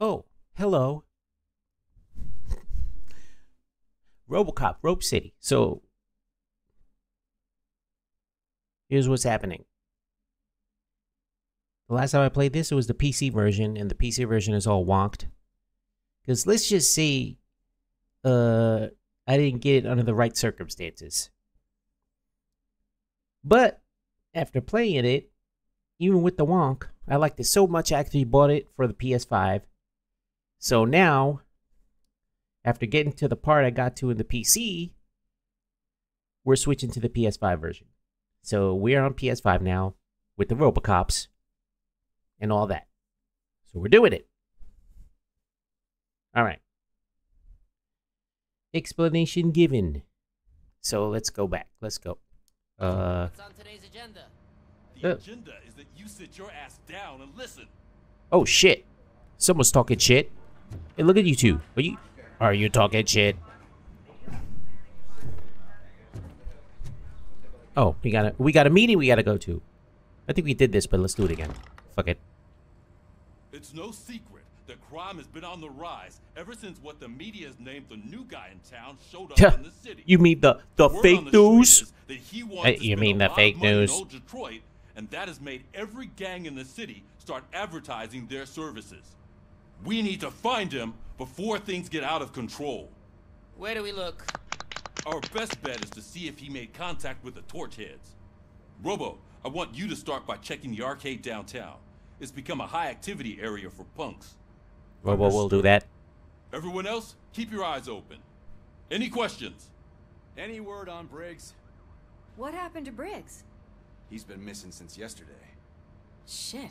Oh, hello. Robocop, Rogue City. So, here's what's happening. The last time I played this, it was the PC version, and the PC version is all wonked. Because let's just say, uh, I didn't get it under the right circumstances. But after playing it, even with the wonk, I liked it so much I actually bought it for the PS5. So now, after getting to the part I got to in the PC, we're switching to the PS5 version. So we're on PS5 now with the Robocops and all that. So we're doing it. All right. Explanation given. So let's go back. Let's go. Uh, What's on today's agenda? The Uh. agenda is that you sit your ass down and listen. oh shit. Someone's talking shit. Hey, look at you two. Are you are you talking shit? Oh, we got a we got a meeting we gotta go to. I think we did this, but let's do it again. Fuck it. It's no secret that crime has been on the rise ever since what the media has named the new guy in town showed up in the city. you mean the the Word fake the news? is that he wants Hey, you mean the fake of money in news? Detroit, and that has made every gang in the city start advertising their services. We need to find him before things get out of control. Where do we look? Our best bet is to see if he made contact with the torch heads. Robo, I want you to start by checking the arcade downtown. It's become a high activity area for punks. Robo will do that. Everyone else, keep your eyes open. Any questions? Any word on Briggs? What happened to Briggs? He's been missing since yesterday. Shit.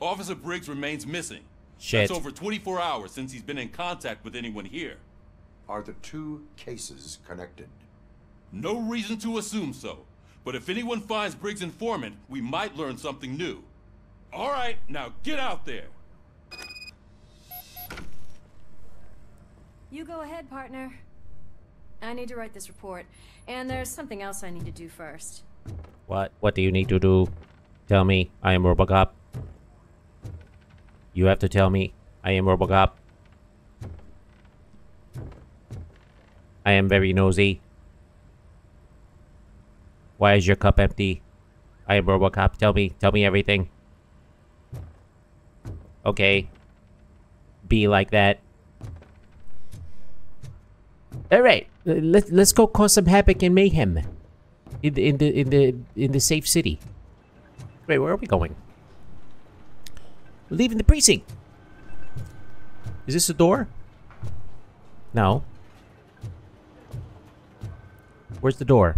Officer Briggs remains missing. Shit. That's over 24 hours since he's been in contact with anyone here. Are the two cases connected? No reason to assume so. But if anyone finds Briggs' informant, we might learn something new. All right, now get out there. You go ahead, partner. I need to write this report, and there's something else I need to do first. What? What do you need to do? Tell me. I am Robocop. You have to tell me. I am Robocop. I am very nosy. Why is your cup empty? I am Robocop. Tell me. Tell me everything. Okay. Be like that. All right. Let's let's go cause some havoc and mayhem in the in the in the in the safe city. Wait, where are we going? We're leaving the precinct. Is this a door? No. Where's the door?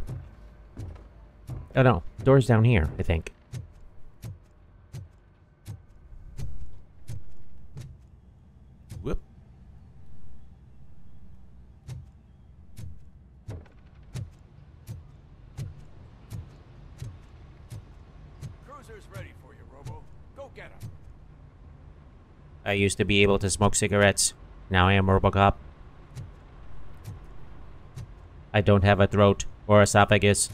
Oh no, door's down here, I think. Whoop. Cruiser's ready for you, Robo. Go get him. I used to be able to smoke cigarettes. Now I am Robocop. I don't have a throat or esophagus.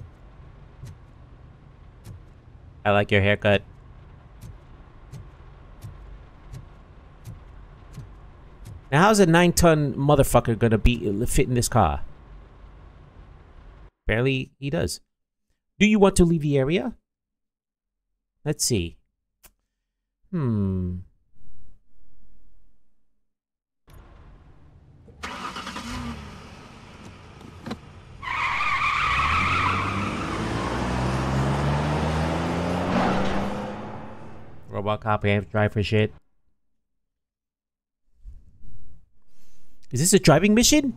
I like your haircut. Now, how's a nine-ton motherfucker gonna be fit in this car? Barely he does. Do you want to leave the area? Let's see. Hmm. Robocop, to drive for shit. Is this a driving mission?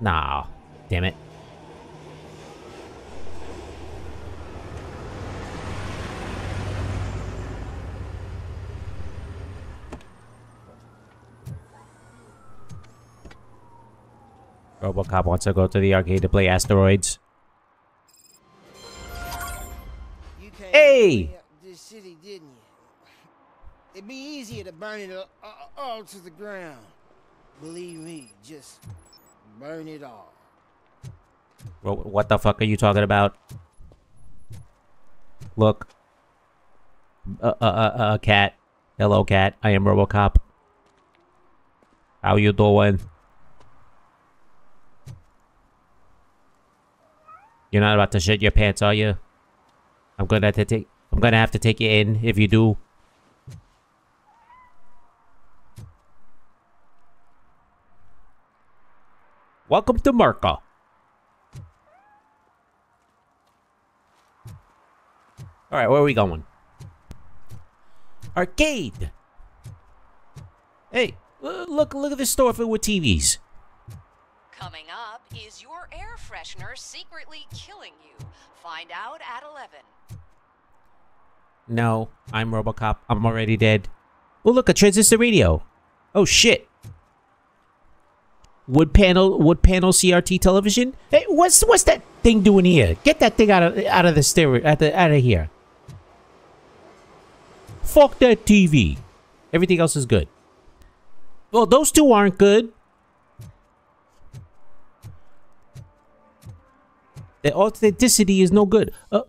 Nah, damn it. Robocop wants to go to the arcade to play asteroids. Hey! clean up this city, didn't you? It'd be easier to burn it all, all to the ground. Believe me, just burn it all. Ro- What the fuck are you talking about? Look. A, a, a, a cat. Hello, cat. I am RoboCop. How you doing? You're not about to shit your pants, are you? I'm gonna have to take. I'm gonna have to take you in if you do. Welcome to Merca. All right, where are we going? Arcade. Hey, uh, look! Look at this store filled with TVs. Coming up, is your air freshener secretly killing you? Find out at 11. No, I'm RoboCop. I'm already dead. Oh, look, a transistor radio. Oh shit. Wood panel, wood panel CRT television. Hey, what's what's that thing doing here? Get that thing out of out of the stereo, out, the, out of here. Fuck that TV. Everything else is good. Well, those two aren't good. The authenticity is no good. Uh,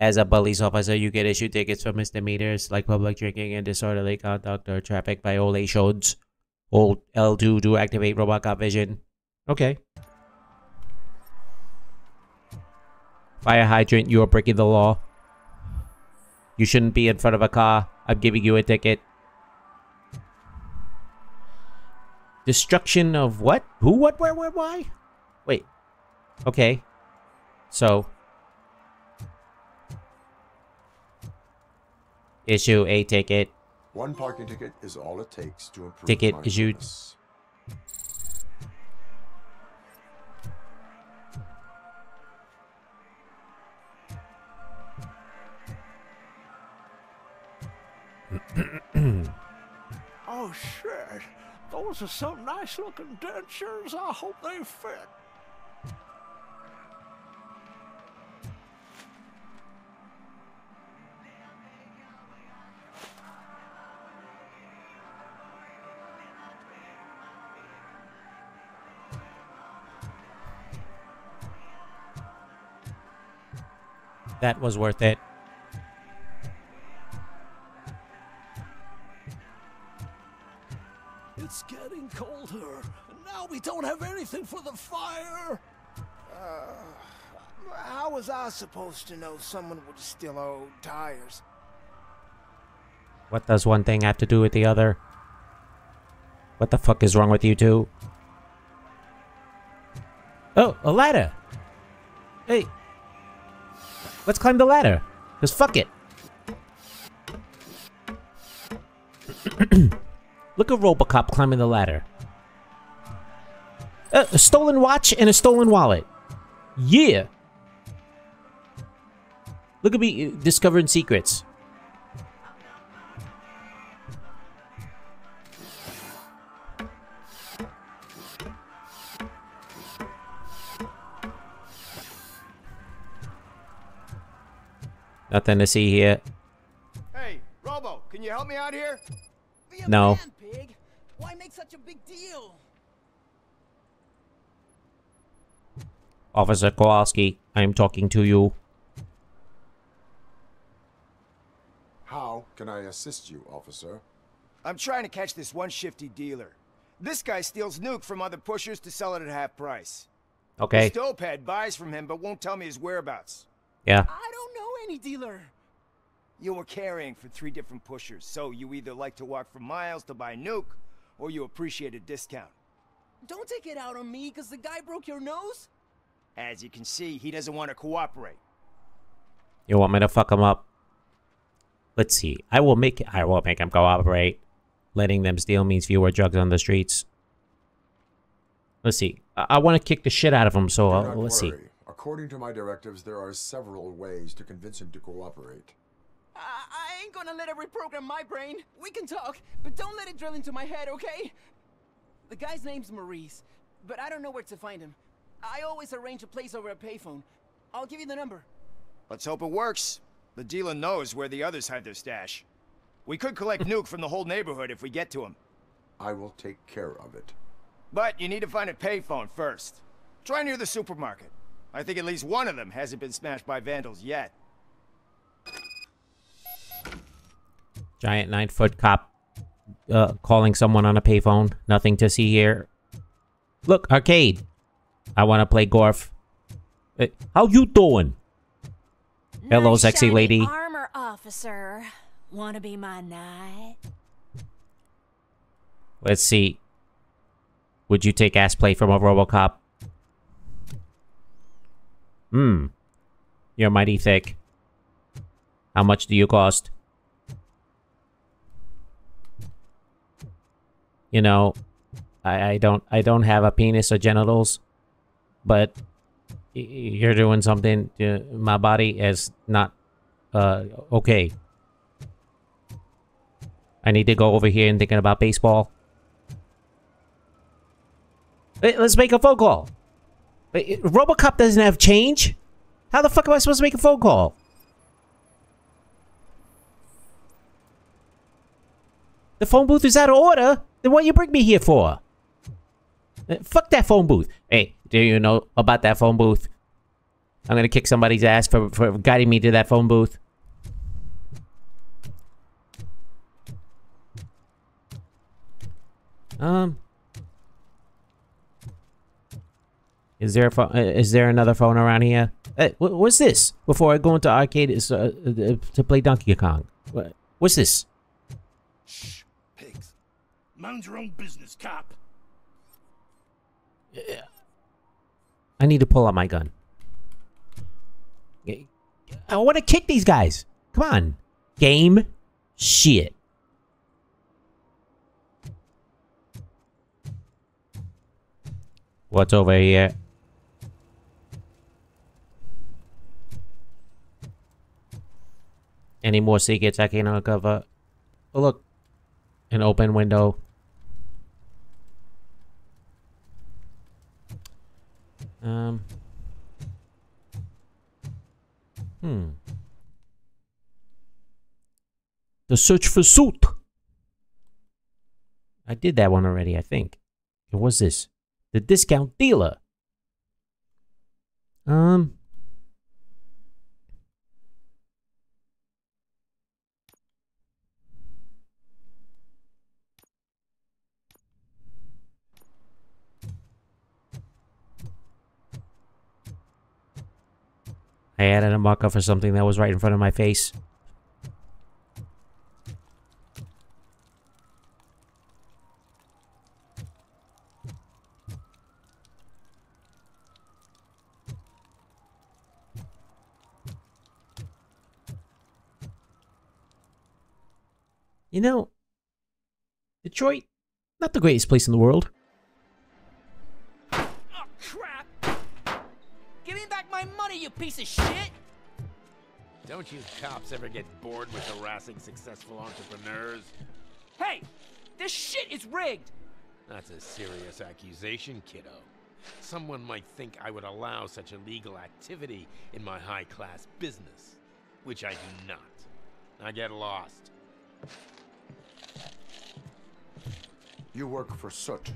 as a police officer, you get issued tickets for misdemeanors like public drinking and disorderly conduct or traffic violations. Hold L2 to activate Robocop vision. Okay. Fire hydrant, you are breaking the law. You shouldn't be in front of a car. I'm giving you a ticket. Destruction of what? Who, what, where, where, why? Wait. Okay. So. Issue a ticket. One parking ticket is all it takes to improve Ticket my issued. service. Oh, shit. Those are some nice looking dentures. I hope they fit. That was worth it. It's getting colder, and now we don't have anything for the fire. Uh, how was I supposed to know someone would steal our old tires? What does one thing have to do with the other? What the fuck is wrong with you two? Oh, a ladder! Hey! Let's climb the ladder! Cause fuck it! Look at Robocop climbing the ladder. Uh, a stolen watch and a stolen wallet. Yeah! Look at me uh, discovering secrets. Nothing to see here. Hey, Robo, can you help me out here? Be a No. man, pig. Why make such a big deal? Officer Kowalski, I am talking to you. How can I assist you, officer? I'm trying to catch this one shifty dealer. This guy steals nuke from other pushers to sell it at half price. Okay. This dopehead buys from him but won't tell me his whereabouts. Yeah. I don't know any dealer. You were carrying for three different pushers, so you either like to walk for miles to buy nuke, or you appreciate a discount. Don't take it out on me because the guy broke your nose. As you can see, he doesn't want to cooperate. You want me to fuck him up? Let's see. I will make I will make him cooperate. Letting them steal means fewer drugs on the streets. Let's see. I, I want to kick the shit out of him, so uh, let's see. Worry. According to my directives, there are several ways to convince him to cooperate. I, I ain't gonna let it reprogram my brain. We can talk, but don't let it drill into my head, okay? The guy's name's Maurice, but I don't know where to find him. I always arrange a place over a payphone. I'll give you the number. Let's hope it works. The dealer knows where the others hide their stash. We could collect nuke from the whole neighborhood if we get to him. I will take care of it. But you need to find a payphone first. Try near the supermarket. I think at least one of them hasn't been smashed by vandals yet. Giant nine foot cop uh, calling someone on a payphone. Nothing to see here. Look, arcade. I want to play golf. Uh, how you doing? Hello, Nice sexy lady. Armor officer. Wanna be my knight? Let's see. Would you take ass play from a Robocop? Hmm. You're mighty thick. How much do you cost? You know, I, I don't I don't have a penis or genitals, but you're doing something to my body is not uh okay. I need to go over here and thinking about baseball. Let's make a phone call. Wait, Robocop doesn't have change? How the fuck am I supposed to make a phone call? The phone booth is out of order? Then what you bring me here for? Uh, fuck that phone booth. Hey, do you know about that phone booth? I'm gonna kick somebody's ass for, for guiding me to that phone booth. Um, Is there a phone? Is there another phone around here? Hey, wh- what's this? Before I go into arcade is uh, uh, to play Donkey Kong. What, what's this? Shh, pigs. Mind your own business, cop. Yeah. I need to pull out my gun. I want to kick these guys. Come on, game, shit. What's over here? Any more secrets I can uncover? Oh, look. An open window. Um. Hmm. The search for Soot. I did that one already, I think. What's this? The discount dealer. Um. I added a marker for something that was right in front of my face. You know, Detroit, not the greatest place in the world. Money, you piece of shit! Don't you cops ever get bored with harassing successful entrepreneurs? Hey! This shit is rigged! That's a serious accusation, kiddo. Someone might think I would allow such illegal activity in my high-class business, which I do not. I get lost. You work for Soot.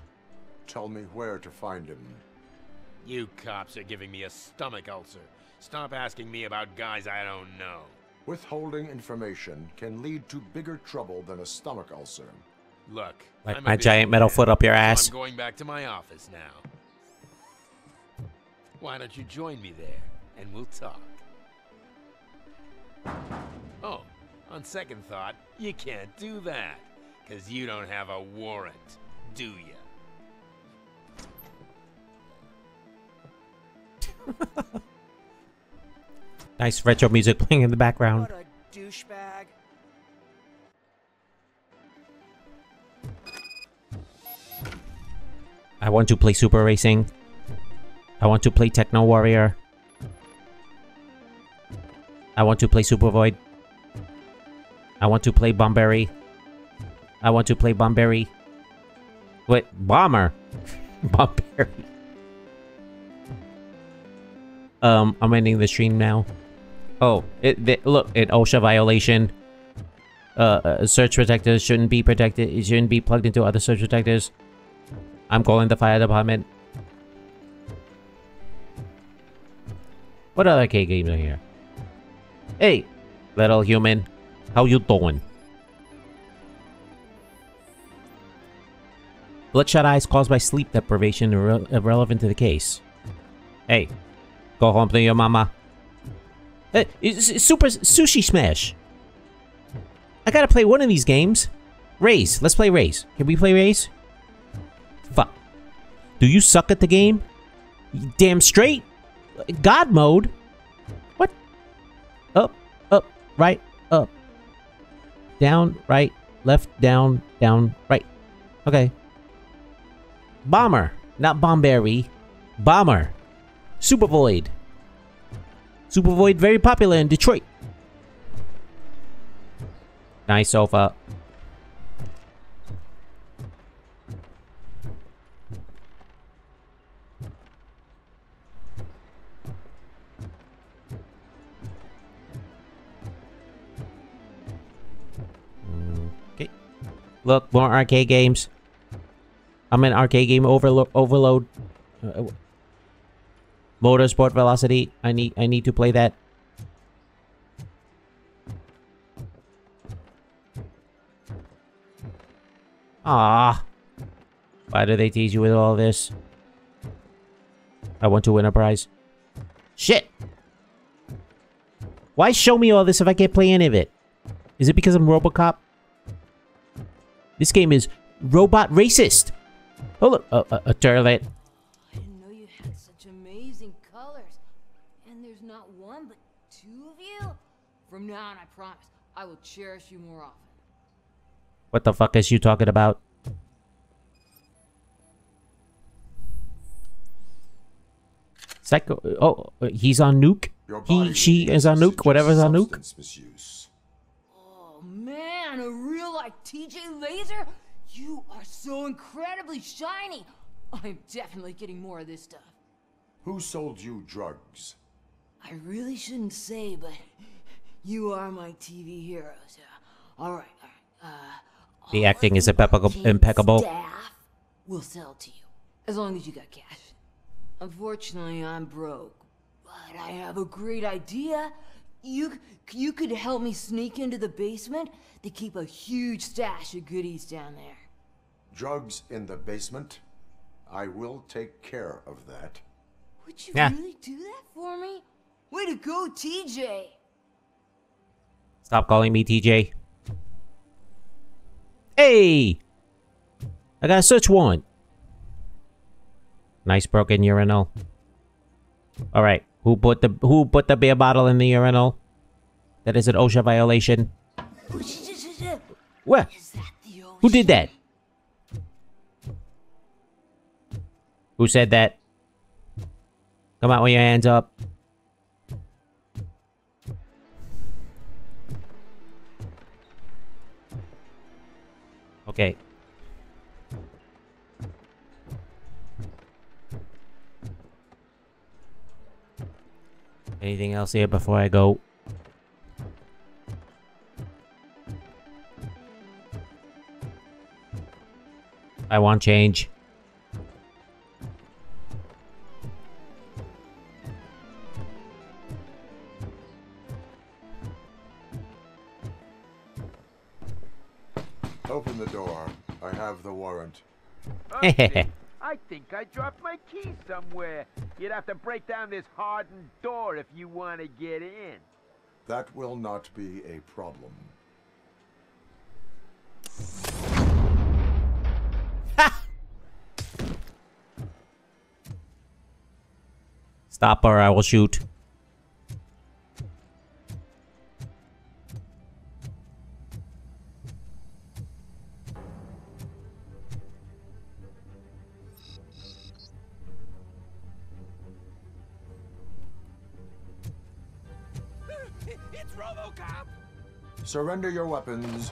Tell me where to find him. You cops are giving me a stomach ulcer. Stop asking me about guys I don't know. Withholding information can lead to bigger trouble than a stomach ulcer. Look, Like I'm a my giant metal businessman, foot up your so ass. I'm going back to my office now. Why don't you join me there, and we'll talk. Oh, on second thought, you can't do that, because you don't have a warrant, do you? Nice retro music playing in the background. What a douchebag. I want to play Super Racing. I want to play Techno Warrior. I want to play Super Void. I want to play Bomberry. I want to play Bomberry. Wait, Bomber. Bomberry. Um, I'm ending the stream now. Oh, it, look, it OSHA violation. Uh, uh, surge protectors shouldn't be protected. It shouldn't be plugged into other surge protectors. I'm calling the fire department. What other K games are here? Hey, little human, how you doing? Bloodshot eyes caused by sleep deprivation irre irrelevant to the case. Hey, go home to your mama. Uh, it's Super Sushi Smash. I gotta play one of these games. Raise. Let's play Raise. Can we play Raise? Fuck. Do you suck at the game? Damn straight. God mode. What? Up, up, right, up. Down, right, left, down, down, right. Okay. Bomber, not Bomberry. Bomber. Super Void. Super Void very popular in Detroit. Nice sofa. Okay. Look, more arcade games. I'm an arcade game overlo overload. Uh, Motorsport Velocity. I need I need to play that. Ah. Why do they tease you with all this? I want to win a prize. Shit! Why show me all this if I can't play any of it? Is it because I'm Robocop? This game is robot racist. Oh look, a, a, a. I didn't know you had such amazing colors. And there's not one, but two of you? From now on, I promise, I will cherish you more often. What the fuck is you talking about? Psycho. Oh, he's on nuke. He, she is on nuke. suggests Whatever's on nuke. misuse. Oh man, a real life TJ Laser? You are so incredibly shiny. I'm definitely getting more of this stuff. Who sold you drugs? I really shouldn't say, but you are my TV heroes. Yeah. All right, all right. Uh, The all acting is impeccable- team impeccable. Staff will sell to you as long as you got cash. Unfortunately, I'm broke, but I have a great idea. You you could help me sneak into the basement. They keep a huge stash of goodies down there. Drugs in the basement? I will take care of that. Would you Yeah. really do that for me? Way to go, TJ! Stop calling me TJ. Hey! I got search warrant. Nice broken urinal. All right, who put the who put the beer bottle in the urinal? That is an OSHA violation. Old Who did that? Who said that? Come out with your hands up. Okay. Anything else here before I go? I want change. Okay, I think I dropped my key somewhere. You'd have to break down this hardened door if you want to get in. That will not be a problem. Stop or I will shoot. Surrender your weapons.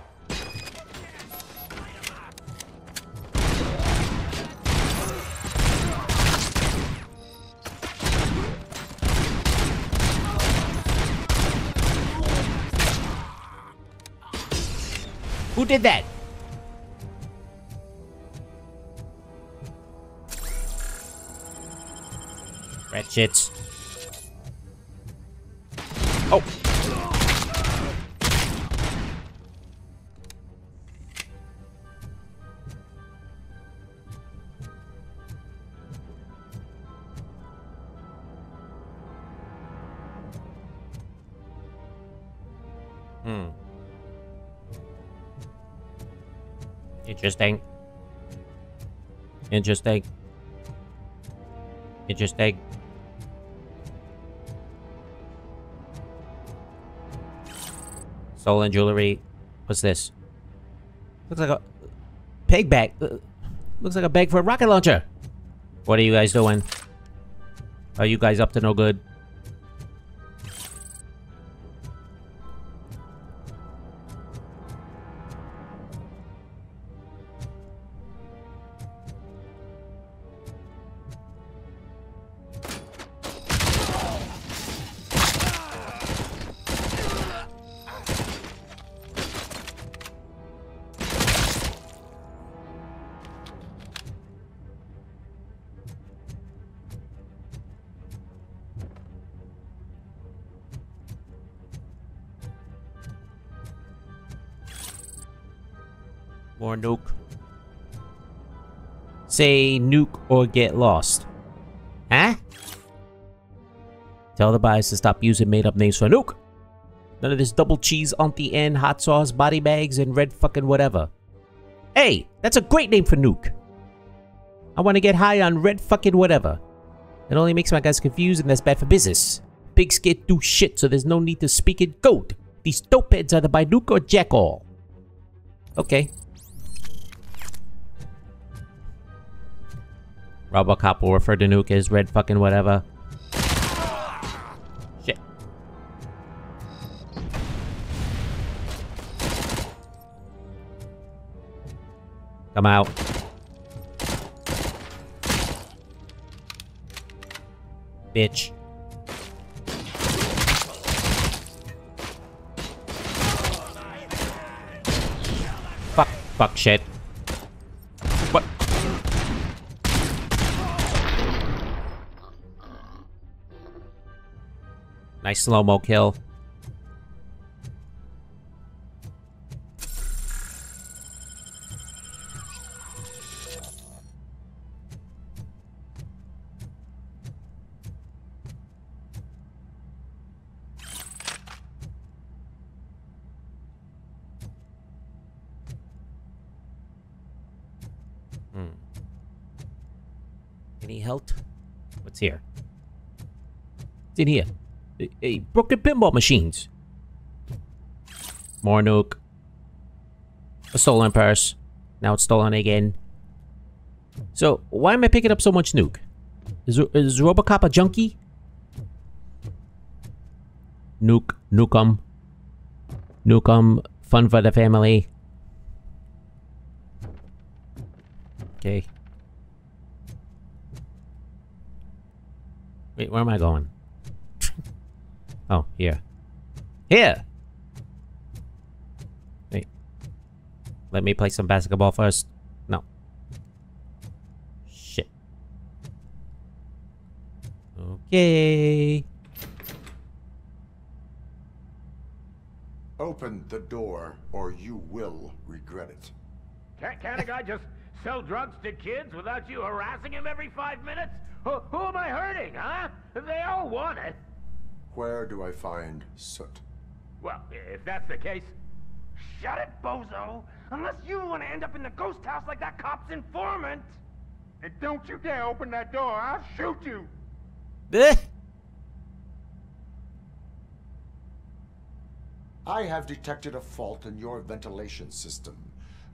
Who did that? Red Interesting. Interesting. Interesting. Stolen jewelry. What's this? Looks like a peg bag. Uh, looks like a bag for a rocket launcher. What are you guys doing? Are you guys up to no good? Nuke. Say nuke or get lost. Huh? Tell the buyers to stop using made up names for nuke. None of this double cheese the end, hot sauce, body bags, and red fucking whatever. Hey, that's a great name for nuke. I want to get high on red fucking whatever. It only makes my guys confused and that's bad for business. Pigs can't do shit, so there's no need to speak in code. These dopeheads either buy nuke or jack all. Okay, Robocop will refer to Nuke as red fucking whatever. Shit. Come out. Bitch. Fuck, fuck shit. Nice slow-mo kill. Hmm. Any help? What's here? What's in here? Hey, broken pinball machines. More nuke. A stolen purse. Now it's stolen again. So, why am I picking up so much nuke? Is, is Robocop a junkie? Nuke, nukem. Nukem, fun for the family. Okay. Wait, where am I going? Oh, here. Here! Wait. Let me play some basketball first. No. Shit. Okay. Open the door, or you will regret it. Can't, can't a guy just sell drugs to kids without you harassing him every five minutes? Who, who am I hurting, huh? They all want it. Where do I find Soot? Well, if that's the case, shut it, bozo! Unless you want to end up in the ghost house like that cop's informant! And don't you dare open that door, I'll shoot you! Eh. I have detected a fault in your ventilation system.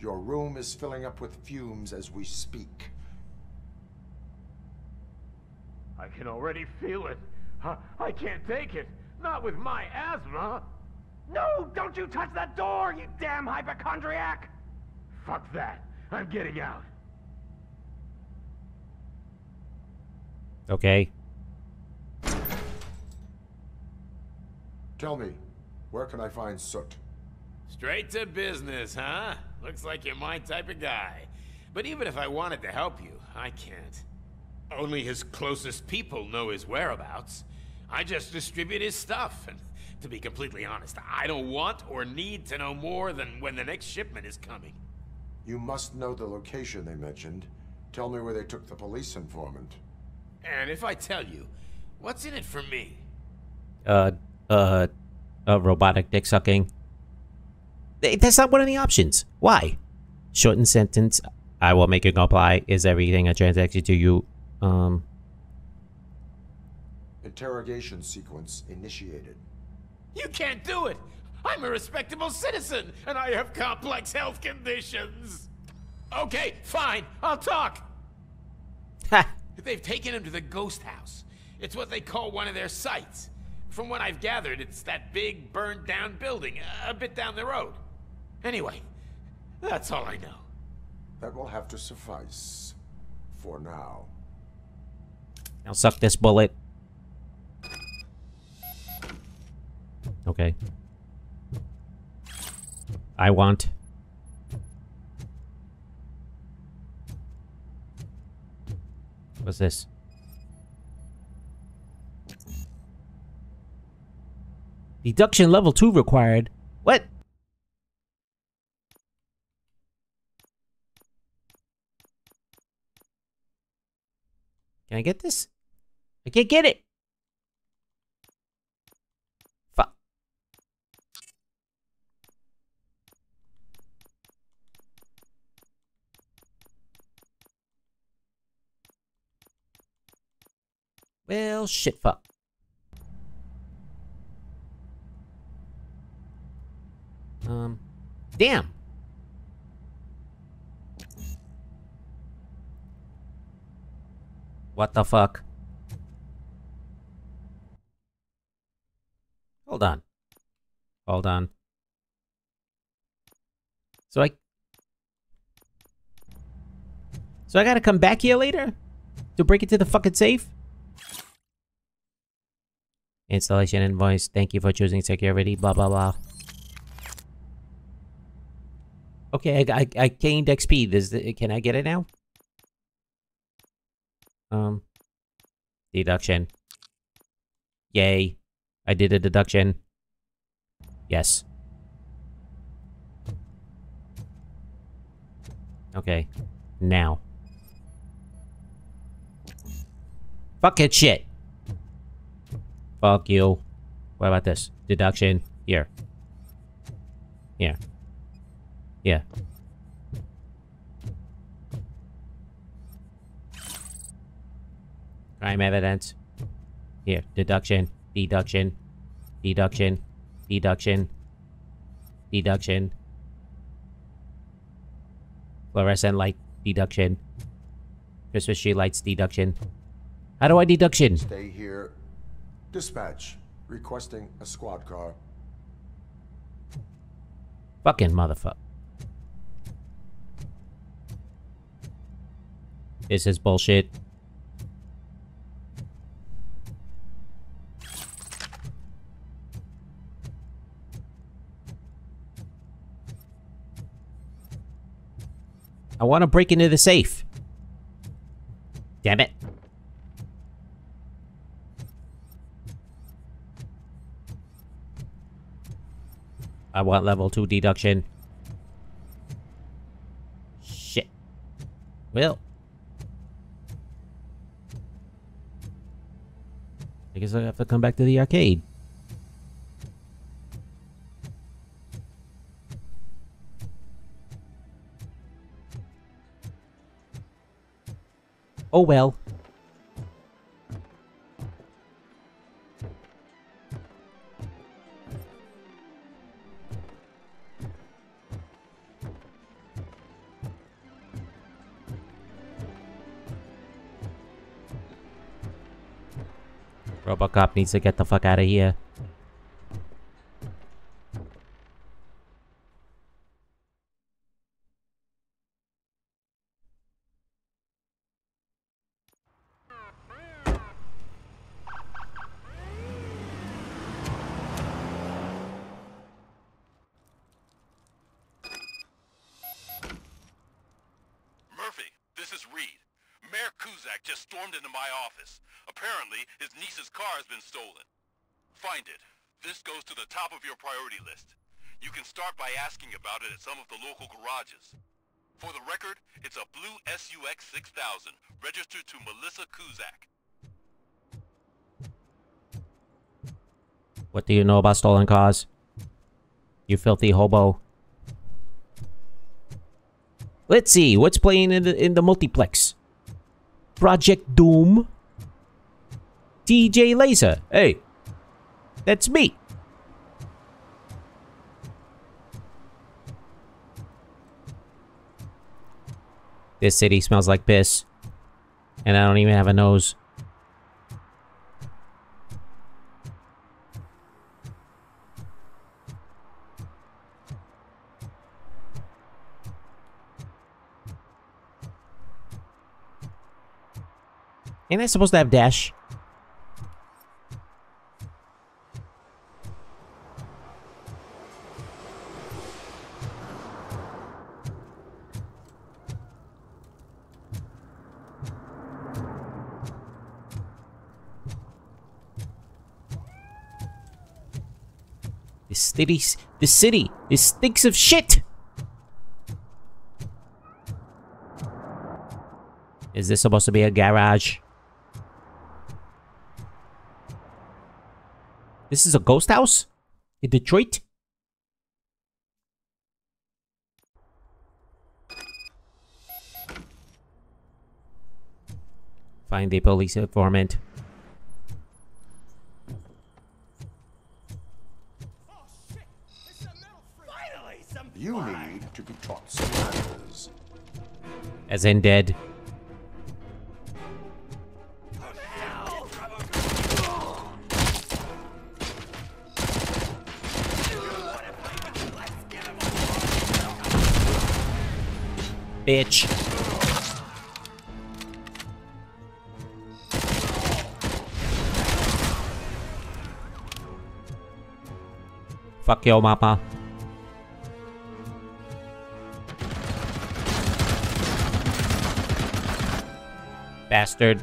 Your room is filling up with fumes as we speak. I can already feel it. I, I can't take it. Not with my asthma. No, don't you touch that door, you damn hypochondriac! Fuck that. I'm getting out. Okay. Tell me, where can I find Soot? Straight to business, huh? Looks like you're my type of guy. But even if I wanted to help you, I can't. Only his closest people know his whereabouts. I just distribute his stuff, and to be completely honest, I don't want or need to know more than when the next shipment is coming. You must know the location they mentioned. Tell me where they took the police informant. And if I tell you, what's in it for me? Uh, uh, uh, robotic dick sucking. That's not one of the options. Why? Shorten sentence. I will make it comply. Is everything a transaction to you? Um. Interrogation sequence initiated. You can't do it! I'm a respectable citizen, and I have complex health conditions! Okay, fine, I'll talk! They've taken him to the ghost house. It's what they call one of their sites. From what I've gathered, it's that big, burned down building, a bit down the road. Anyway, that's all I know. That will have to suffice. For now. Now suck this bullet. Okay. I want. What's this? Deduction level 2 required. What? Can I get this? I can't get it. Fuck. Well, shit, fuck. Um, damn. What the fuck? Hold on. Hold on. So I... So I gotta come back here later? To break into the fucking safe? Installation invoice. Thank you for choosing security. Blah, blah, blah. Okay, I, I, I gained XP. Does can I get it now? Um, deduction. Yay. I did a deduction. Yes. Okay. Now. Fuck it, shit. Fuck you. What about this? Deduction. Here. Here. Yeah. Crime evidence. Here. Deduction. Deduction. Deduction. Deduction. Deduction. Fluorescent light. Deduction. Christmas tree lights. Deduction. How do I deduction? Stay here. Dispatch. Requesting a squad car. Fucking motherfucker. This is bullshit. I want to break into the safe. Damn it. I want level 2 deduction. Shit. Well. I guess I have to come back to the arcade. Oh well. Robocop needs to get the fuck out of here. Murphy, this is Reed. Mayor Kuzak just stormed into my office. Apparently, his niece's car has been stolen. Find it. This goes to the top of your list. You can start by asking about it at some of the local garages. For the record, it's a blue SUX 6000, registered to Melissa Kuzak. What do you know about stolen cars? You filthy hobo. Let's see what's playing in the in the multiplex. Project Doom. TJ Laser. Hey, that's me. This city smells like piss. And I don't even have a nose. Ain't I supposed to have dash? This city, this city, this stinks of shit. Is this supposed to be a garage? This is a ghost house? In Detroit? Find the police informant. As in dead. Bitch. Fuck your mama. Bastard.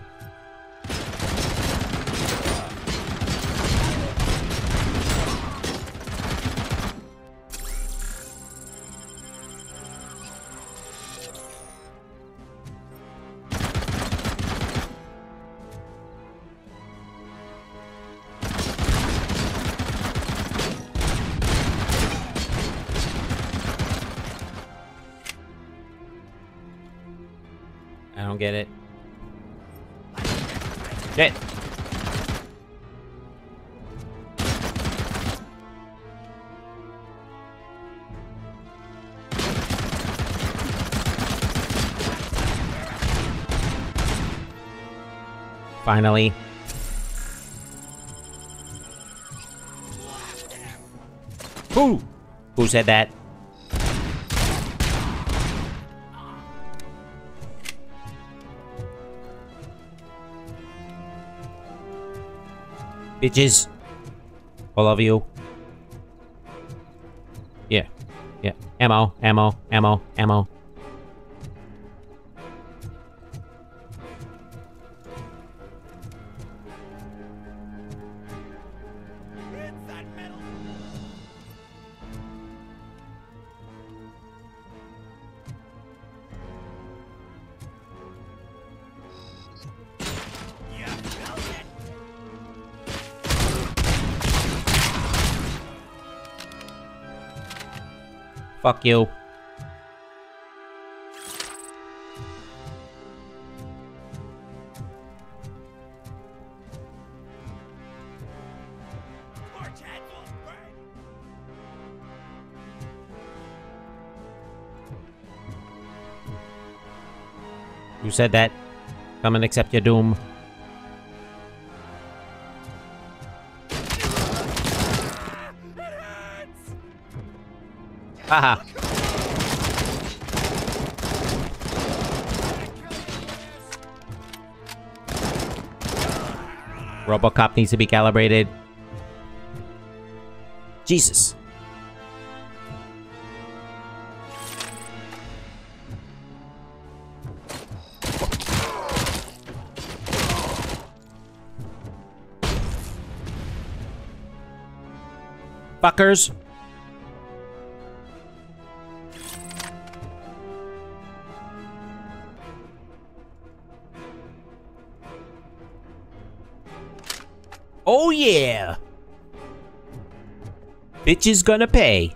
Finally. Who? Who said that? Bitches. All of you. Yeah. Yeah. Ammo, ammo, ammo, ammo. Fuck you. You said that. Come and accept your doom. Haha. Robocop needs to be calibrated. Jesus. Fuckers. Bitch is gonna pay.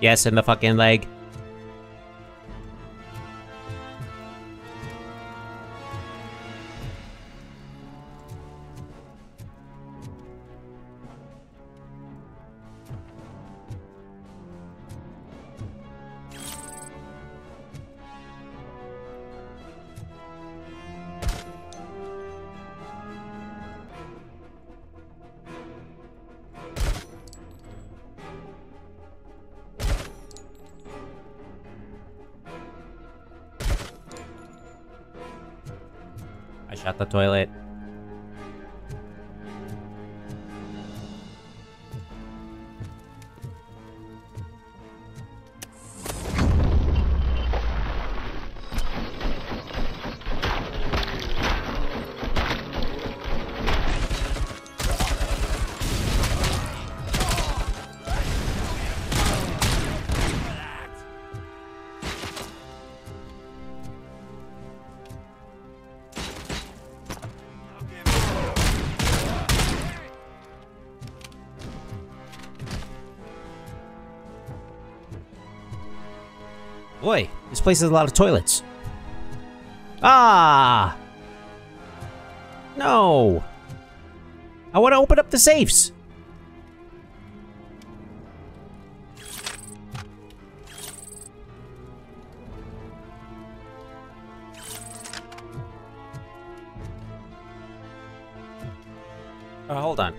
Yes, in the fucking leg. Place has a lot of toilets. Ah! No! I want to open up the safes! Oh, hold on.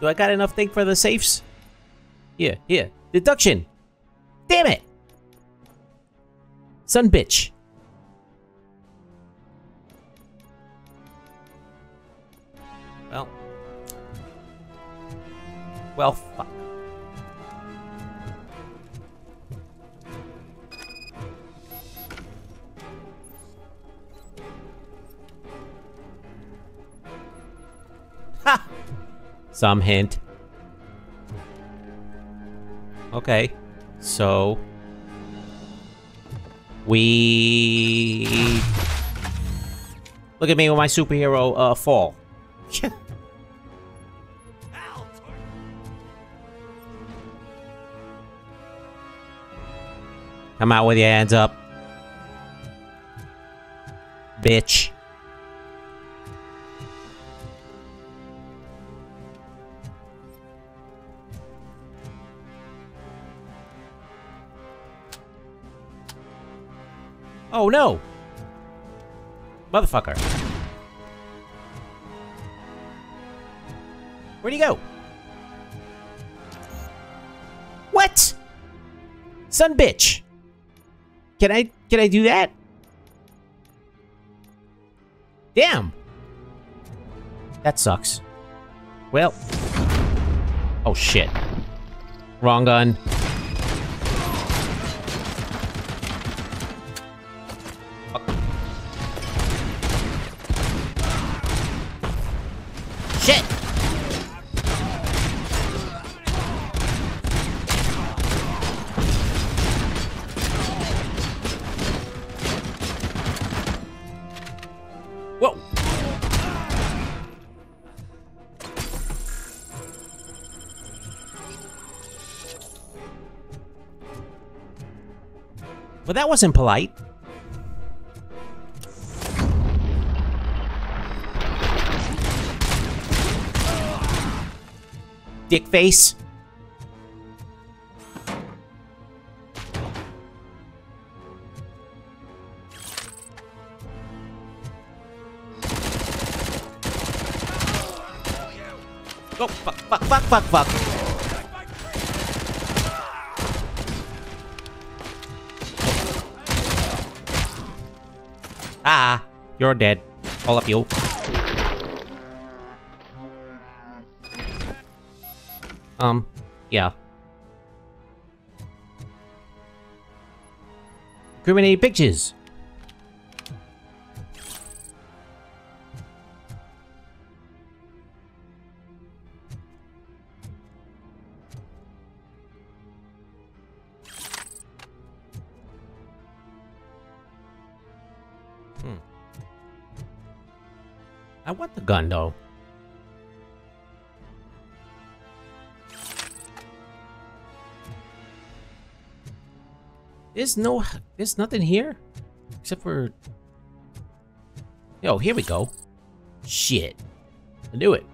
Do I got enough thing for the safes? Here, here. Deduction! Damn it! Son bitch. Well. Well, fuck. Ha! Some hint. Okay. So we look at me with my superhero uh fall. Come out with your hands up. Bitch. Oh no! Motherfucker. Where'd he go? What? Son bitch. Can I can I do that? Damn. That sucks. Well. Oh shit. Wrong gun. Wasn't polite. Dick face. Oh, fuck, fuck, fuck, fuck, fuck. Ah, you're dead. All of you. Um, yeah. Incriminating pictures. Gundo. There's no... There's nothing here? Except for... Yo, here we go. Shit. I knew it.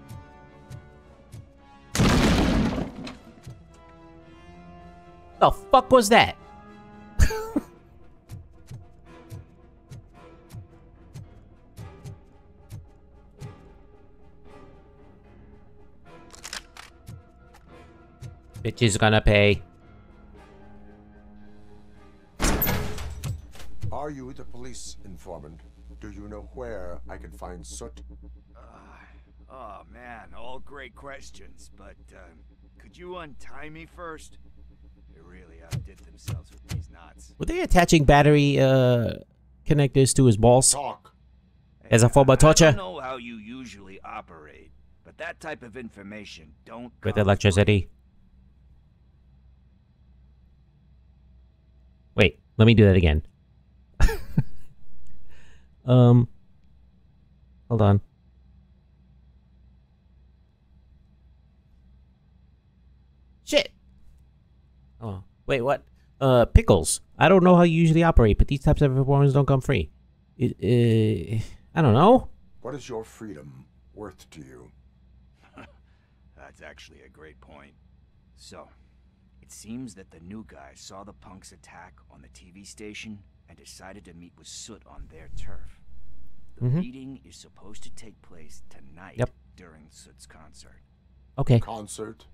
The fuck was that? Bitch is gonna pay. Are you the police informant? Do you know where I can find Soot? Oh man, all great questions, but um, could you untie me first? They really outdid themselves with these knots. Were they attaching battery uh connectors to his balls? Talk. As a form of I torture? don't know how you usually operate, but that type of information don't With come electricity. Wait, let me do that again. um Hold on. Shit. Oh, wait, what? Uh, pickles. I don't know how you usually operate, but these types of performances don't come free. It, uh, I don't know. What is your freedom worth to you? That's actually a great point. So, it seems that the new guy saw the punks attack on the TV station and decided to meet with Soot on their turf. The Mhm. meeting is supposed to take place tonight Yep. during Soot's concert. Okay. Concert?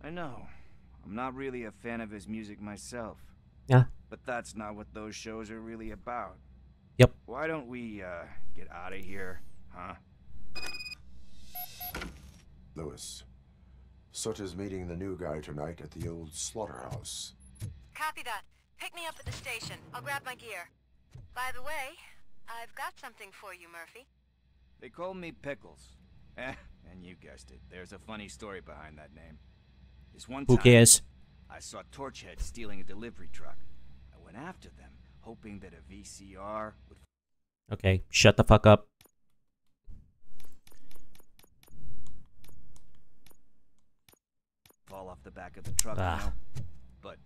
I know. I'm not really a fan of his music myself. Yeah. But that's not what those shows are really about. Yep. Why don't we, uh, get out of here, huh? Lewis. Soot is meeting the new guy tonight at the old slaughterhouse. Copy that. Pick me up at the station. I'll grab my gear. By the way, I've got something for you, Murphy. They call me Pickles. Eh, and you guessed it. There's a funny story behind that name. This one Who time, cares? I saw Torchhead stealing a delivery truck. I went after them, hoping that a VCR would Okay, shut the fuck up. Fall off the back of the truck, Ah. know? But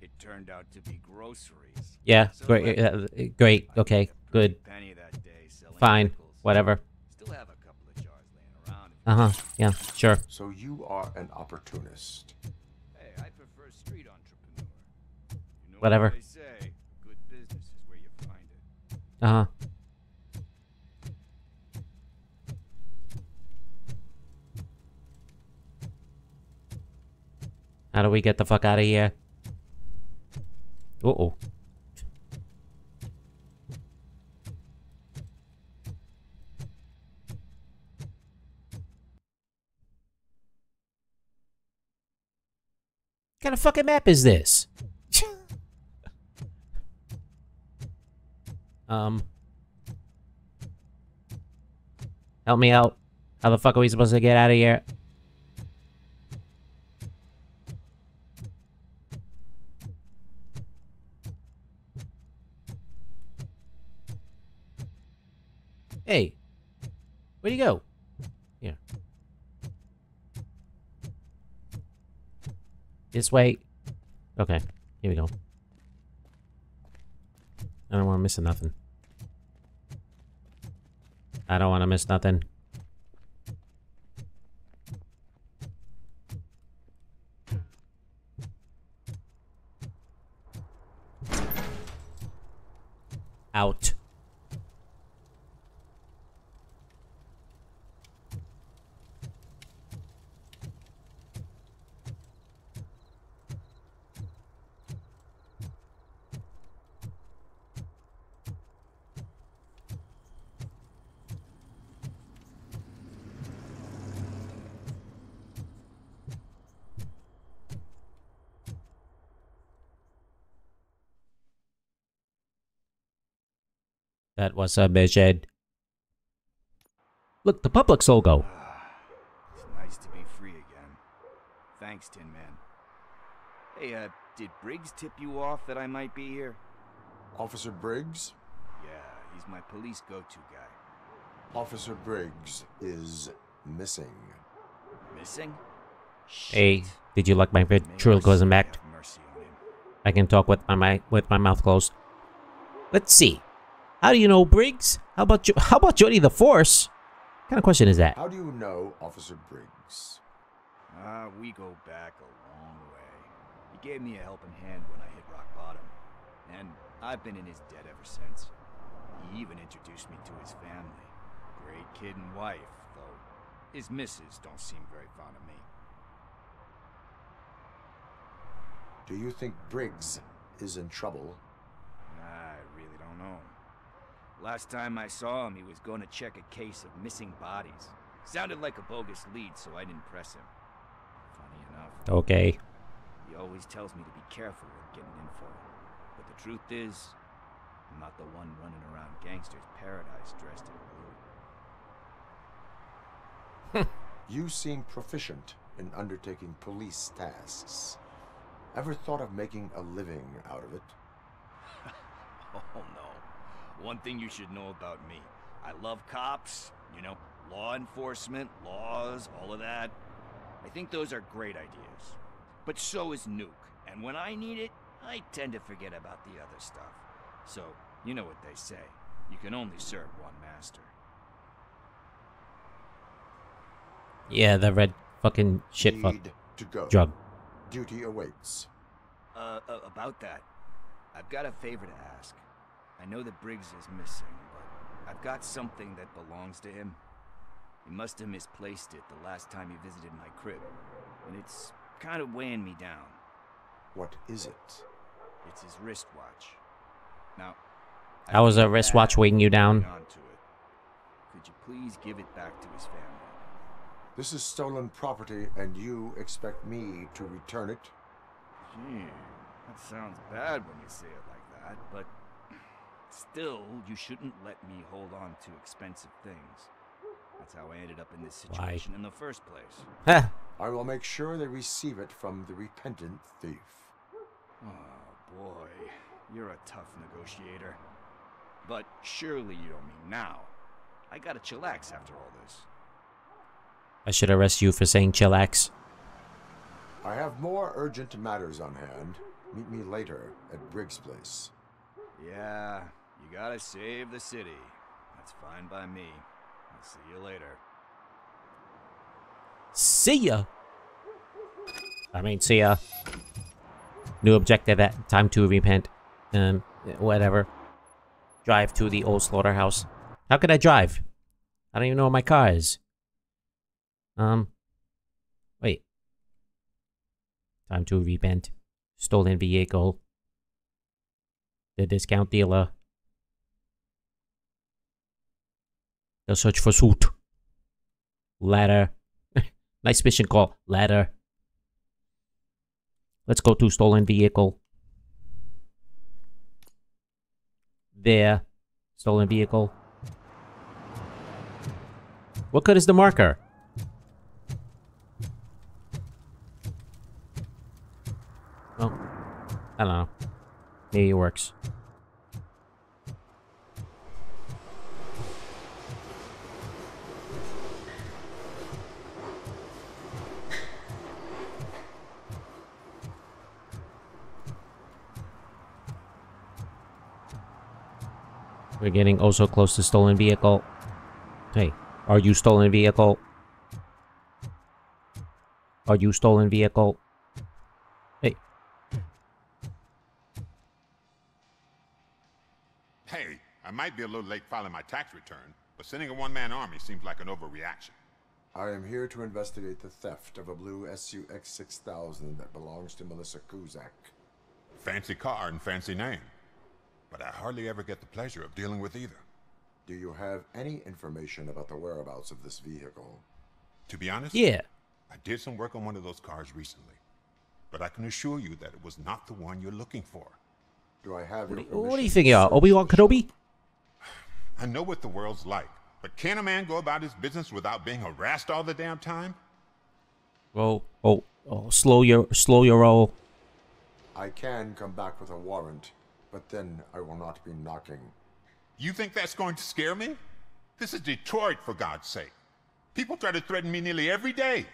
it turned out to be groceries. Yeah, So great. Uh, great. Okay, good. penny that day Fine. pickles. Whatever. Still have a couple of jars laying around. Uh huh. Yeah. Sure. So you are an opportunist. Hey, I prefer street entrepreneur. You know Whatever. What they say, good business is where you find it. Uh huh. How do we get the fuck out of here? Uh oh. What kind of fucking map is this? um. Help me out. How the fuck are we supposed to get out of here? Hey. Where'd you go? Here. This way. Okay. Here we go. I don't want to miss nothing. I don't want to miss nothing. Out. That was a mission. Look, the Publix logo. It's nice to be free again. Thanks, Tin Man. Hey, uh, did Briggs tip you off that I might be here? Officer Briggs? Yeah, he's my police go-to guy. Officer Briggs is missing. Missing? Hey, did you like my ventriloquism act? Mercy on him. I can talk with my mi- with my mouth closed. Let's see. How do you know Briggs? How about jo- how about Jody the Force? What kind of question is that? How do you know Officer Briggs? Ah, we go back a long way. He gave me a helping hand when I hit rock bottom. And I've been in his debt ever since. He even introduced me to his family. Great kid and wife, though his missus don't seem very fond of me. Do you think Briggs is in trouble? I really don't know. Last time I saw him, he was going to check a case of missing bodies. Sounded like a bogus lead, so I didn't press him. Funny enough. Okay. He always tells me to be careful with getting info. But the truth is, I'm not the one running around gangster's paradise dressed in blue. You seem proficient in undertaking police tasks. Ever thought of making a living out of it? Oh no. One thing you should know about me. I love cops, you know, law enforcement, laws, all of that. I think those are great ideas. But so is Nuke. And when I need it, I tend to forget about the other stuff. So, you know what they say. You can only serve one master. Yeah, the red fucking shit fuck to go. drug. Duty awaits. Uh, uh, about that, I've got a favor to ask. I know that Briggs is missing, but I've got something that belongs to him. He must have misplaced it the last time he visited my crib, and it's kind of weighing me down. What is it? It's his wristwatch. Now, I How was a wristwatch weighing you down? holding on to it. Could you please give it back to his family? This is stolen property, and you expect me to return it? Gee, that sounds bad when you say it like that, but still, you shouldn't let me hold on to expensive things. That's how I ended up in this Why? situation in the first place. Huh. I will make sure they receive it from the repentant thief. Oh boy, you're a tough negotiator. But surely you don't mean now. I gotta chillax after all this. I should arrest you for saying chillax. I have more urgent matters on hand. Meet me later at Briggs' place. Yeah, you gotta save the city. That's fine by me. I'll see you later. See ya. I mean, see ya. New objective at time to repent. Um, whatever. Drive to the old slaughterhouse. How could I drive? I don't even know where my car is. Um, wait. Time to repent. Stolen vehicle. The discount dealer. Search for Soot. Ladder. nice mission call. Ladder. Let's go to stolen vehicle. There. Stolen vehicle. What good is the marker? Well, I don't know. Maybe it works. We're getting oh also close to stolen vehicle. Hey, are you stolen vehicle? Are you stolen vehicle? Hey, Hey, I might be a little late filing my tax return, but sending a one-man army seems like an overreaction. I am here to investigate the theft of a blue SUX 6000 that belongs to Melissa Kuzak. Fancy car and fancy name. But I hardly ever get the pleasure of dealing with either. Do you have any information about the whereabouts of this vehicle? To be honest, Yeah. I did some work on one of those cars recently. But I can assure you that it was not the one you're looking for. Do I have what your what do you to think you are? search Obi-Wan Kenobi? I know what the world's like, but can a man go about his business without being harassed all the damn time? Well, oh, oh, slow your, slow your roll. I can come back with a warrant, but then I will not be knocking. You think that's going to scare me? This is Detroit, for God's sake. People try to threaten me nearly every day.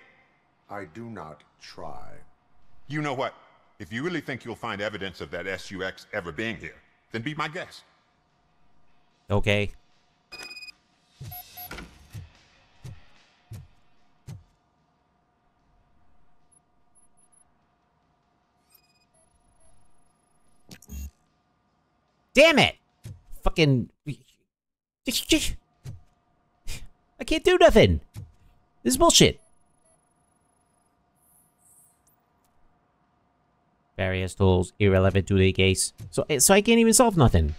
I do not try. You know what? If you really think you'll find evidence of that SUX ever being here, then be my guest. Okay. Damn it! Fucking. I can't do nothing! This is bullshit. Various tools irrelevant to the case. So, eh, so I can't even solve nothing.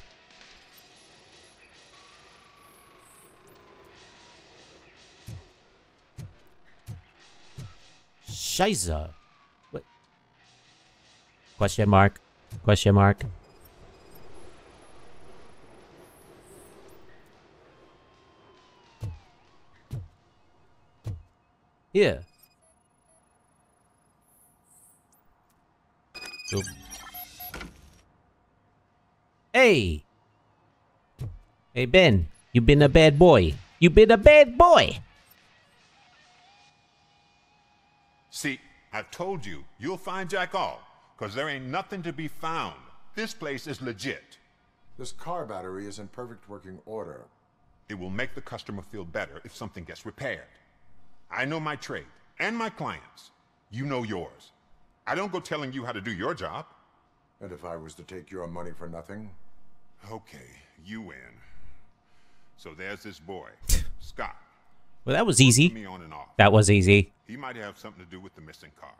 Scheiße. What? Question mark. Question mark. Here. So. Hey! Hey, Ben. You been a bad boy. You been a bad boy! See, I've told you, you'll find Jack All, because there ain't nothing to be found. This place is legit. This car battery is in perfect working order. It will make the customer feel better if something gets repaired. I know my trade, and my clients. You know yours. I don't go telling you how to do your job. And if I was to take your money for nothing? Okay, you win. So there's this boy, Scott. Well, that was easy. Me on and off. That was easy. He might have something to do with the missing car.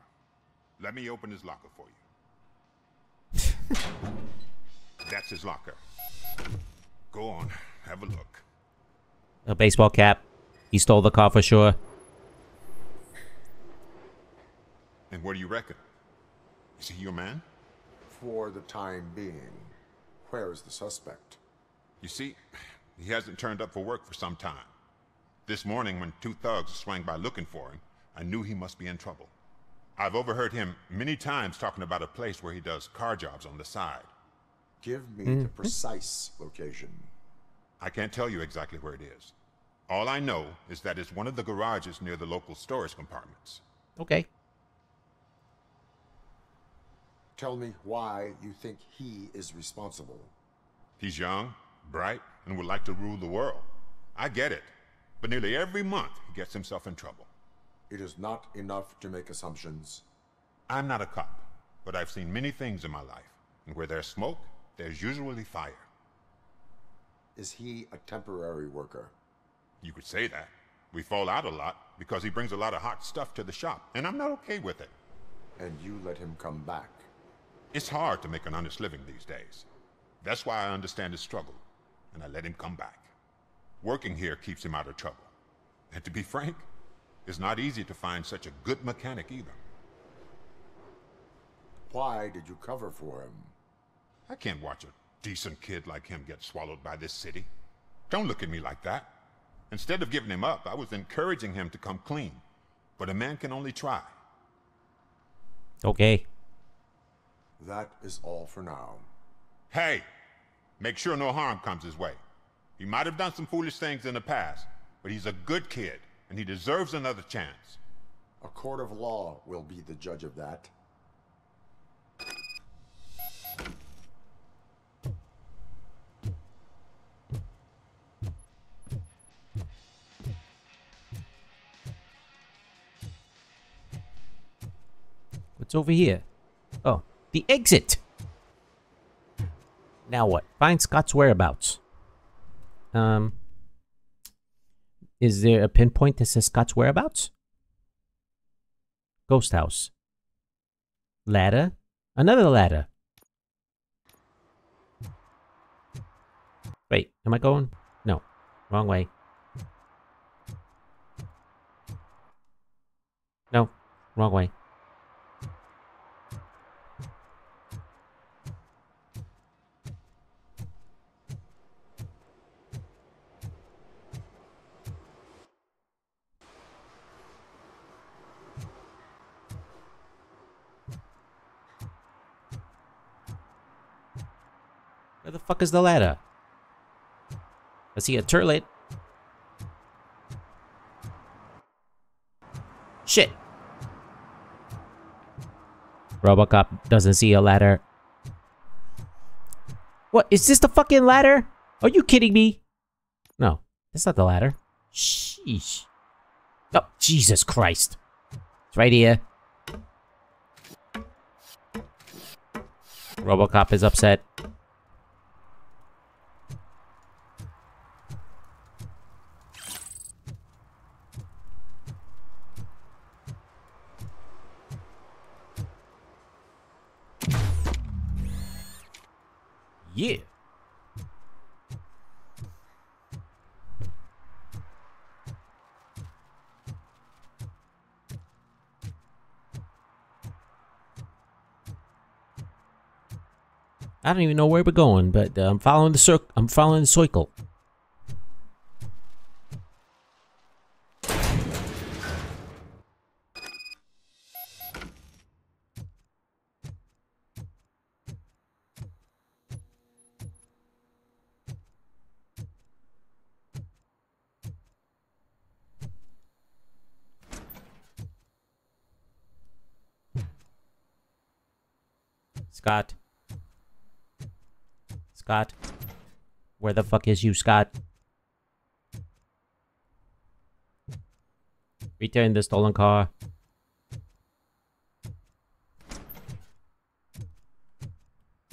Let me open his locker for you. That's his locker. Go on, have a look. A baseball cap. He stole the car for sure. And what do you reckon? Is he your man? For the time being. Where is the suspect? You see, he hasn't turned up for work for some time. This morning, when two thugs swang by looking for him, I knew he must be in trouble. I've overheard him many times talking about a place where he does car jobs on the side. Give me the mm-hmm. precise location. I can't tell you exactly where it is. All I know is that it's one of the garages near the local storage compartments. Okay. Tell me why you think he is responsible. He's young, bright, and would like to rule the world. I get it. But nearly every month, he gets himself in trouble. It is not enough to make assumptions. I'm not a cop, but I've seen many things in my life. And where there's smoke, there's usually fire. Is he a temporary worker? You could say that. We fall out a lot because he brings a lot of hot stuff to the shop, and I'm not okay with it. And you let him come back? It's hard to make an honest living these days. That's why I understand his struggle, and I let him come back. Working here keeps him out of trouble. And to be frank, it's not easy to find such a good mechanic either. Why did you cover for him? I can't watch a decent kid like him get swallowed by this city. Don't look at me like that. Instead of giving him up, I was encouraging him to come clean. But a man can only try. Okay. That is all for now. Hey! Make sure no harm comes his way. He might have done some foolish things in the past, but he's a good kid, and he deserves another chance. A court of law will be the judge of that. What's over here? The exit! Now what? Find Scott's whereabouts. Um, is there a pinpoint that says Scott's whereabouts? Ghost house. Ladder. Another ladder. Wait, am I going? No, wrong way. No, wrong way. The fuck is the ladder? I see a turlet. Shit. Robocop doesn't see a ladder. What? Is this the fucking ladder? Are you kidding me? No, that's not the ladder. Sheesh. Oh, Jesus Christ. It's right here. Robocop is upset. Yeah. I don't even know where we're going, but uh, I'm following the circle. I'm following the cycle. Scott. Scott. Where the fuck is you, Scott? Return the stolen car.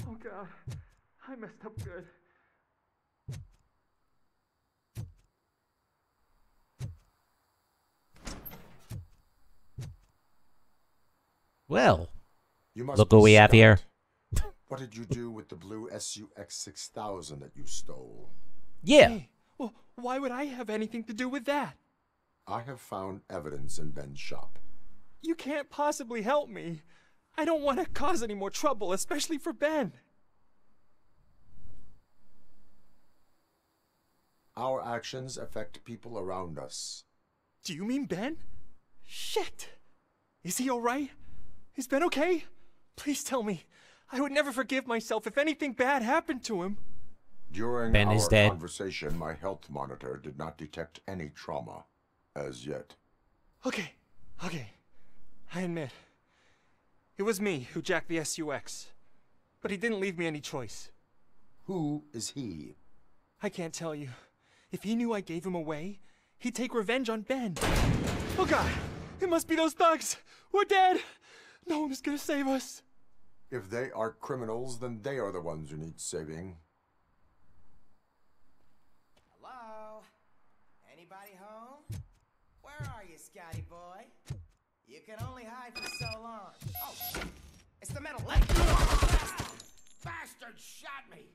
Oh god, I messed up good. Well, You must look be what we have here. What did you do with the blue SUX 6000 that you stole? Yeah. Hey, well, why would I have anything to do with that? I have found evidence in Ben's shop. You can't possibly help me. I don't want to cause any more trouble, especially for Ben. Our actions affect people around us. Do you mean Ben? Shit! Is he alright? Is Ben okay? Please tell me. I would never forgive myself if anything bad happened to him. During Ben our is dead. conversation, my health monitor did not detect any trauma as yet. Okay, okay. I admit. It was me who jacked the SUX. But he didn't leave me any choice. Who is he? I can't tell you. If he knew I gave him away, he'd take revenge on Ben. Oh god! It must be those thugs! We're dead! No one is gonna save us! If they are criminals, then they are the ones who need saving. Hello? Anybody home? Where are you, Scotty boy? You can only hide for so long. Oh, shit. It's the metal leg. Bastard shot me.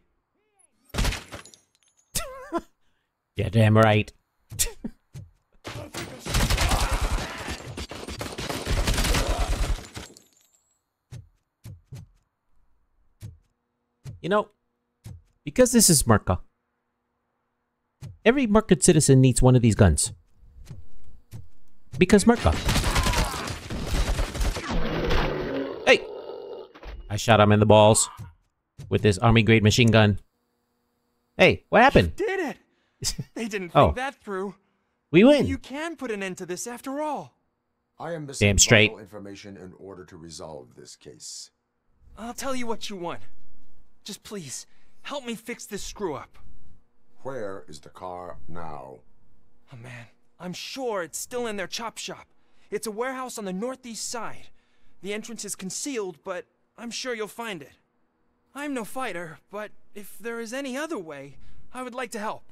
Yeah, damn right. You know, because this is Merca, every Merca citizen needs one of these guns. Because Merca. Hey! I shot him in the balls with this army grade machine gun. Hey, what happened? Did it! They didn't oh. think Oh. that through. We win. You can put an end to this after all. I am missing Damn straight. vital information in order to resolve this case. I'll tell you what you want. Just please, help me fix this screw up. Where is the car now? Oh man, I'm sure it's still in their chop shop. It's a warehouse on the northeast side. The entrance is concealed, but I'm sure you'll find it. I'm no fighter, but if there is any other way, I would like to help.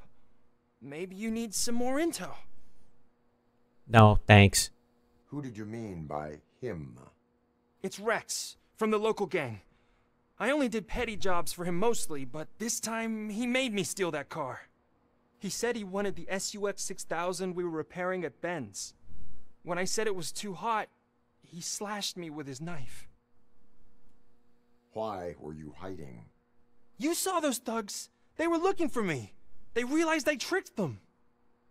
Maybe you need some more intel. No, thanks. Who did you mean by him? It's Rex, from the local gang. I only did petty jobs for him mostly, but this time he made me steal that car. He said he wanted the SUX 6000 we were repairing at Ben's. When I said it was too hot, he slashed me with his knife. Why were you hiding? You saw those thugs! They were looking for me! They realized I tricked them!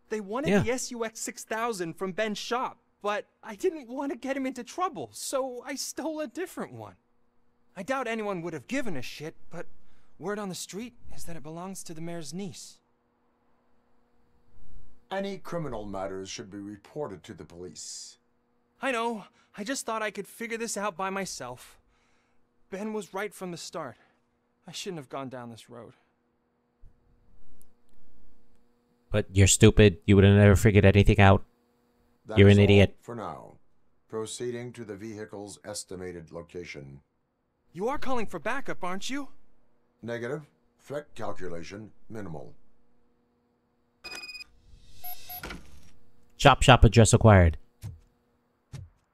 They wanted Yeah. the SUX 6000 from Ben's shop, but I didn't want to get him into trouble, so I stole a different one. I doubt anyone would have given a shit, but word on the street is that it belongs to the mayor's niece. Any criminal matters should be reported to the police. I know, I just thought I could figure this out by myself. Ben was right from the start. I shouldn't have gone down this road. But you're stupid. You would have never figured anything out. That you're an idiot. For now. Proceeding to the vehicle's estimated location. You are calling for backup, aren't you? Negative. Threat calculation minimal. Chop shop address acquired.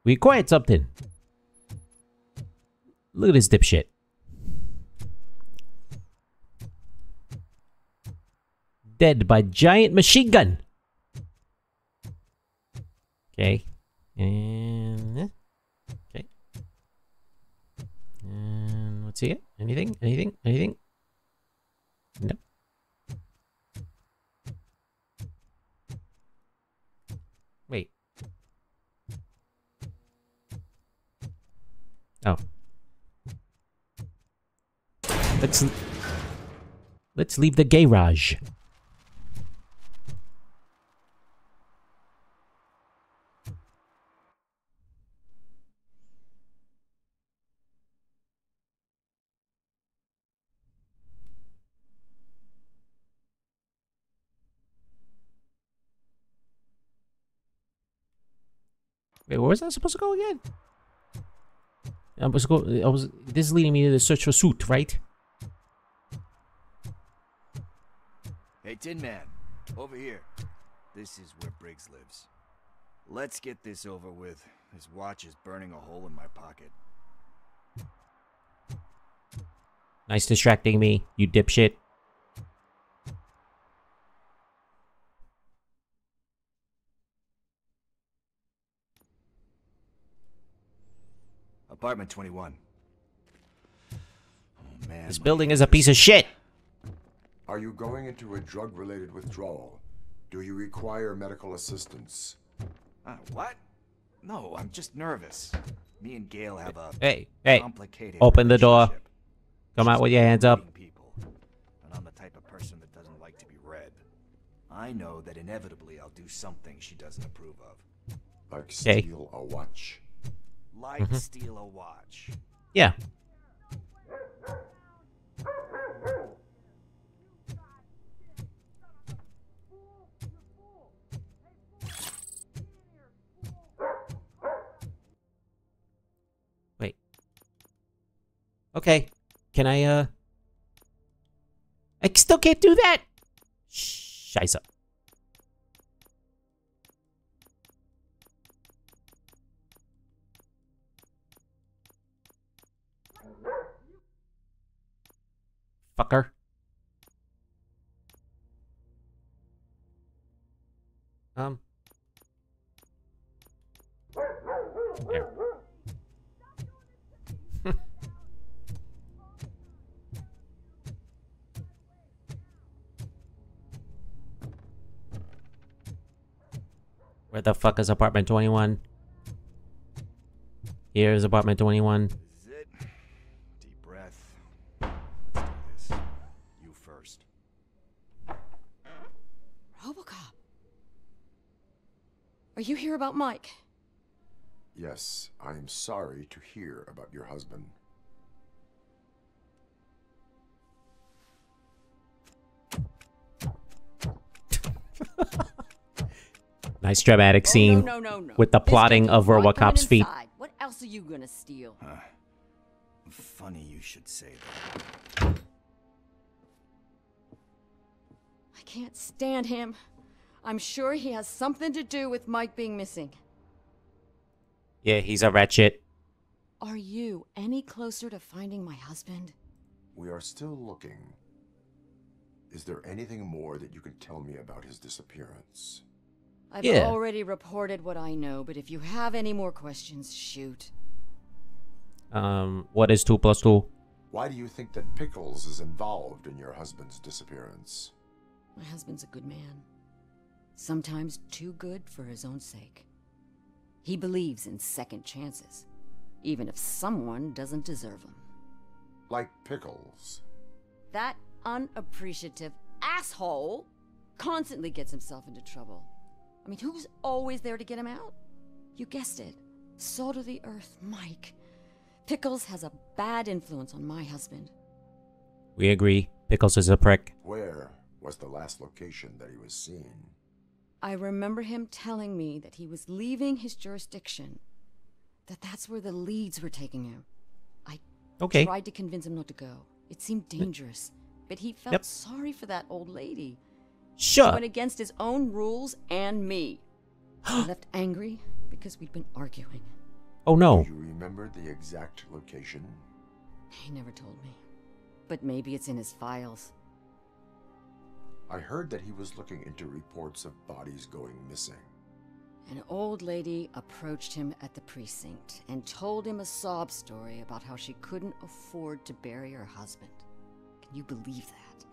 We acquired something. Look at this dipshit. Dead by giant machine gun. Okay. And eh okay. And let's see it. Anything? Anything? Anything? Nope. Wait. Oh. Let's let's leave the garage. Wait, where was I supposed to go again? I was go. I was. This is leading me to the search for Soot, right? Hey, Tin Man, over here. This is where Briggs lives. Let's get this over with. His watch is burning a hole in my pocket. Nice distracting me, you dipshit. Apartment 21. Oh, man. This building is a piece of shit. Are you going into a drug-related withdrawal? Do you require medical assistance? Uh, what? No, I'm just nervous. Me and Gail have a Hey, hey. complicated Open the door. relationship. Come out with your hands up. People, and I'm the type of person that doesn't like to be read. I know that inevitably I'll do something she doesn't approve of. Like Okay. steal a watch? Like Mhm. steal a watch. Yeah. Wait. Okay. Can I, uh... I still can't do that! Shh, Scheiße. Fucker. Um. There. Where the fuck is apartment 21? Here's apartment 21. Are you here about Mike? Yes, I am sorry to hear about your husband. Nice dramatic oh, scene no, no, no. with the This plotting of not coming RoboCop's feet. inside. What else are you gonna steal? Funny you should say that. I can't stand him. I'm sure he has something to do with Mike being missing. Yeah, he's a ratchet. Are you any closer to finding my husband? We are still looking. Is there anything more that you can tell me about his disappearance? I've Yeah. already reported what I know, but if you have any more questions, shoot. Um, what is 2 plus 2? Why do you think that Pickles is involved in your husband's disappearance? My husband's a good man. Sometimes too good for his own sake. He believes in second chances, even if someone doesn't deserve them. Like Pickles. That unappreciative asshole constantly gets himself into trouble. I mean, who's always there to get him out? You guessed it. Salt of the earth, Mike. Pickles has a bad influence on my husband. We agree. Pickles is a prick. Where was the last location that he was seen? I remember him telling me that he was leaving his jurisdiction, that that's where the leads were taking him. I Okay. tried to convince him not to go. It seemed dangerous, but he felt Yep. sorry for that old lady. Sure. He went against his own rules and me. he left angry because we'd been arguing. Oh no. Do you remember the exact location? He never told me. But maybe it's in his files. I heard that he was looking into reports of bodies going missing. An old lady approached him at the precinct and told him a sob story about how she couldn't afford to bury her husband. Can you believe that?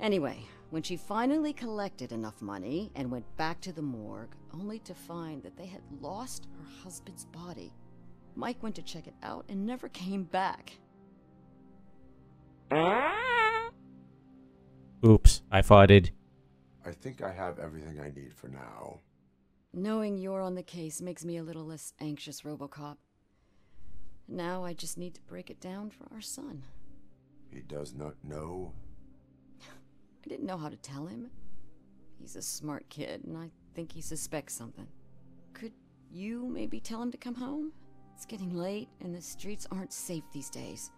Anyway, when she finally collected enough money and went back to the morgue, only to find that they had lost her husband's body, Mike went to check it out and never came back. Oops, I farted. I think I have everything I need for now. Knowing you're on the case makes me a little less anxious, Robocop. Now I just need to break it down for our son. He does not know. I didn't know how to tell him. He's a smart kid, and I think he suspects something. Could you maybe tell him to come home? It's getting late, and the streets aren't safe these days.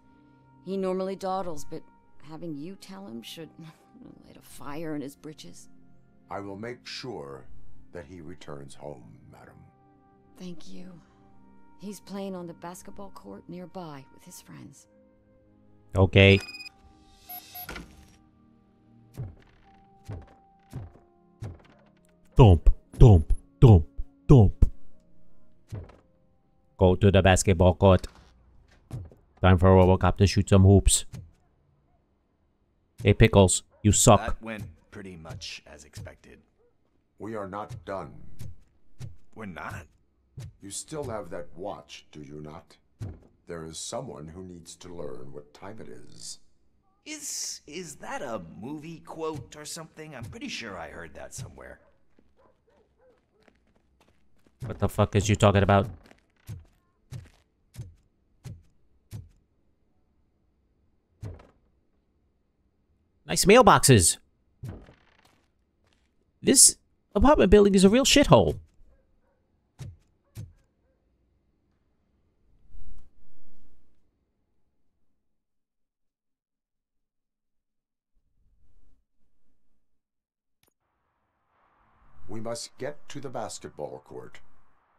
He normally dawdles, but having you tell him should light a fire in his britches. I will make sure that he returns home, madam. Thank you. He's playing on the basketball court nearby with his friends. Okay. Thump, thump, thump, thump. Go to the basketball court. Time for Robocop to shoot some hoops. Hey, Pickles, you suck. That went pretty much as expected. We are not done. We're not? You still have that watch, do you not? There is someone who needs to learn what time it is. Is is that a movie quote or something? I'm pretty sure I heard that somewhere. What the fuck is you talking about? Nice mailboxes. This apartment building is a real shithole. We must get to the basketball court.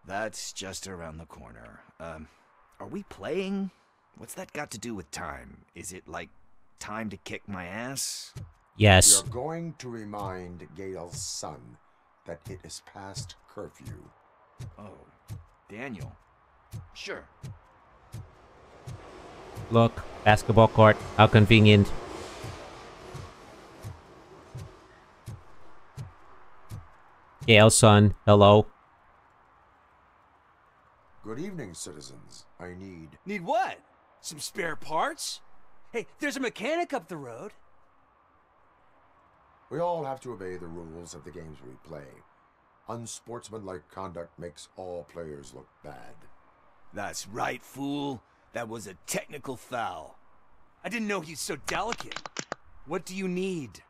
That's just around the corner. Um, are we playing? What's that got to do with time? Is it like time to kick my ass? Yes. You're going to remind Gail's son that it is past curfew. Oh, Daniel. Sure. Look, basketball court. How convenient. Gail, son. Hello. Good evening, citizens. I need. Need what? Some spare parts? Hey, there's a mechanic up the road. We all have to obey the rules of the games we play. Unsportsmanlike conduct makes all players look bad. That's right, fool. That was a technical foul. I didn't know he's so delicate. What do you need?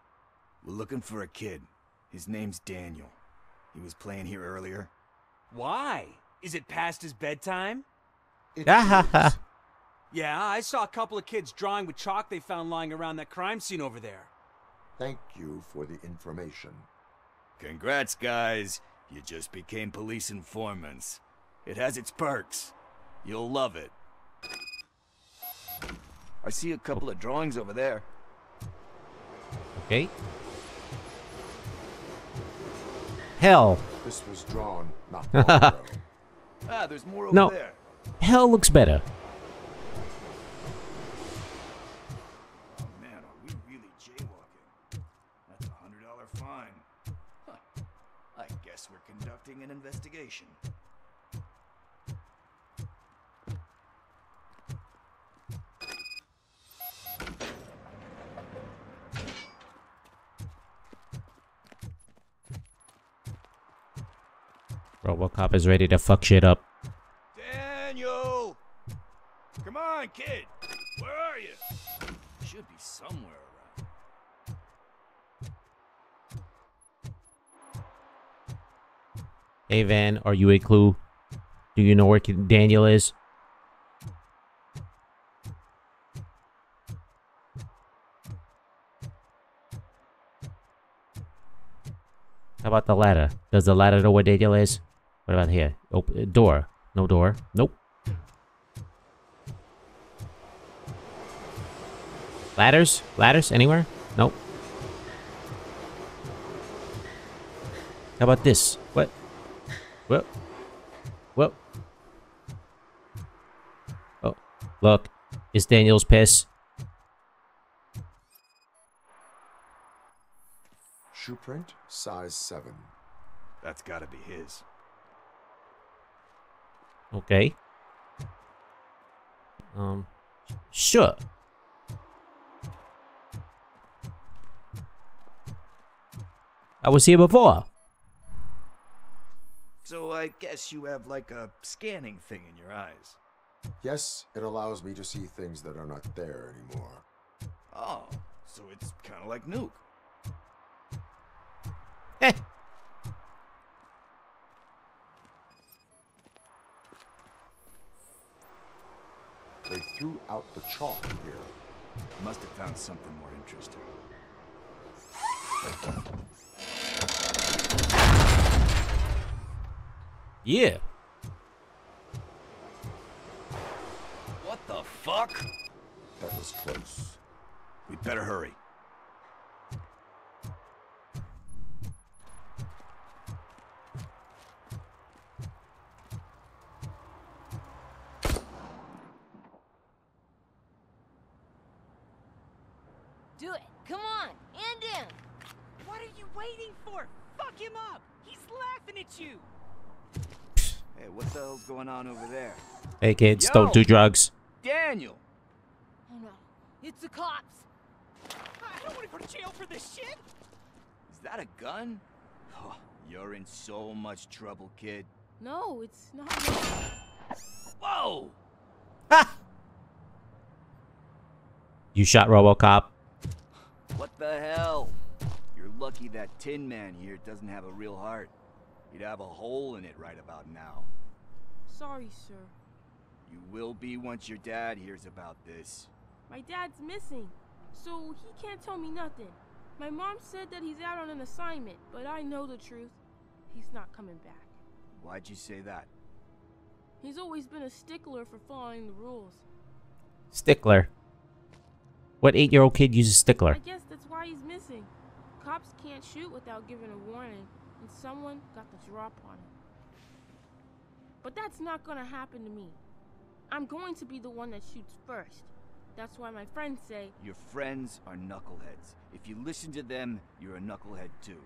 We're looking for a kid. His name's Daniel. He was playing here earlier. Why? Is it past his bedtime? Ah, Yeah, I saw a couple of kids drawing with chalk they found lying around that crime scene over there. Thank you for the information. Congrats, guys. You just became police informants. It has its perks. You'll love it. I see a couple of drawings over there. Okay. Hell. This was drawn not long ago. Ah, there's more over No. there. Hell looks better. Man, are we really jaywalking? That's a hundred dollar fine. Huh. I guess we're conducting an investigation. Robocop is ready to fuck shit up. Daniel! Come on, Kid, where are you? Should be somewhere around. Hey Van, are you a clue? Do you know where Daniel is? How about the ladder? Does the ladder know where Daniel is? What about here? Open uh, door. No door. Nope. Ladders? Ladders? Anywhere? Nope. How about this? What? What? What? Oh, look. It's Daniel's piss. Shoe print, size 7. That's gotta be his. Okay. Um, sure. I was here before. So I guess you have like a scanning thing in your eyes. Yes, it allows me to see things that are not there anymore. Oh, so it's kind of like Nuke. Eh. They threw out the chalk here. Must have found something more interesting. Yeah. What the fuck? That was close. We better hurry. Do it. Come on. End him. What are you waiting for? Fuck him up. He's laughing at you. Hey, what the hell's going on over there? Hey kids, Yo! don't do drugs. Daniel! Oh no. It's the cops. I don't want to go to jail for this shit. Is that a gun? Oh, you're in so much trouble, kid. No, it's not. Whoa! You shot RoboCop. What the hell? You're lucky that Tin Man here doesn't have a real heart. He'd have a hole in it right about now. Sorry, sir. You will be once your dad hears about this. My dad's missing, so he can't tell me nothing. My mom said that he's out on an assignment, but I know the truth. He's not coming back. Why'd you say that? He's always been a stickler for following the rules. Stickler. What eight-year-old kid uses stickler? I guess that's why he's missing. Cops can't shoot without giving a warning, and someone got the drop on him. But that's not gonna happen to me. I'm going to be the one that shoots first. That's why my friends say, Your friends are knuckleheads. If you listen to them, you're a knucklehead too.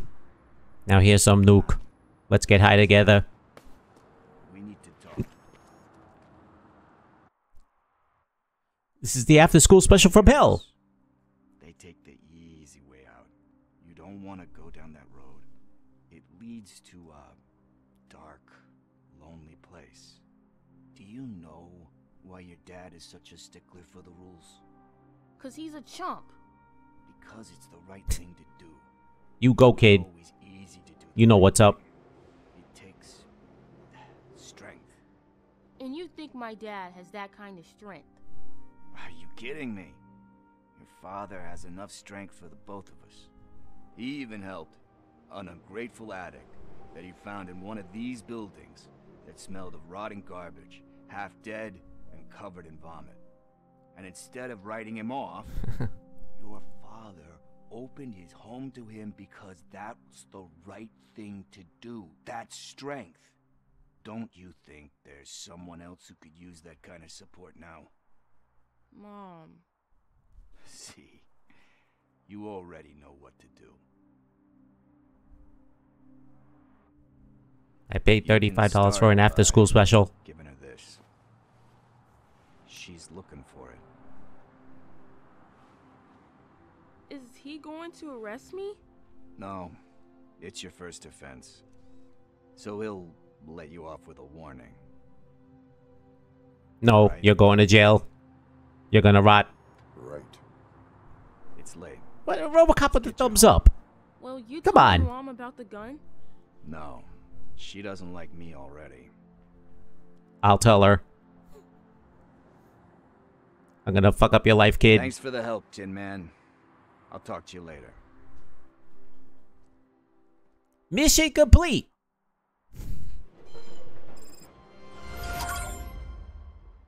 Now here's some nuke. Let's get high together. We need to talk. This is the after-school special from hell. They take the easy way out. You don't want to go down that road. It leads to a dark, lonely place. Do you know why your dad is such a stickler for the rules? cause he's a chump. Because it's the right thing to do. You go, kid. Easy to do. You know what's up. It takes strength. And you think my dad has that kind of strength. Are you kidding me? Your father has enough strength for the both of us. He even helped an ungrateful addict that he found in one of these buildings that smelled of rotting garbage, half dead and covered in vomit. And instead of writing him off, your father opened his home to him because that was the right thing to do. That's strength. Don't you think there's someone else who could use that kind of support now? Mom. See, you already know what to do. I paid thirty-five dollars for an after-school special. Giving her this. She's looking for it. Is he going to arrest me? No, it's your first offense. So he'll let you off with a warning. No, you're going to jail. You're gonna rot. Right. It's late. What? Robocop with the thumbs up. Well, you Come told on. Mom about the gun. No. She doesn't like me already. I'll tell her. I'm gonna fuck up your life, kid. Thanks for the help, Tin Man. I'll talk to you later. Mission complete.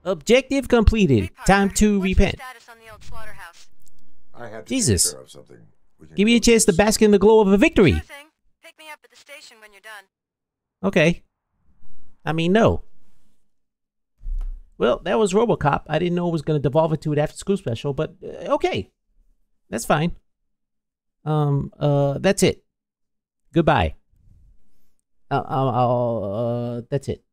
Objective completed. Time to repent. I had to Jesus. take care of something. Give me a chance to bask in the glow of a victory. Pick me Okay. I mean, no. Well, that was RoboCop. I didn't know it was going to devolve into an after-school special, but uh, okay, that's fine. Um, uh, that's it. Goodbye. Uh, I'll, I'll, uh, that's it.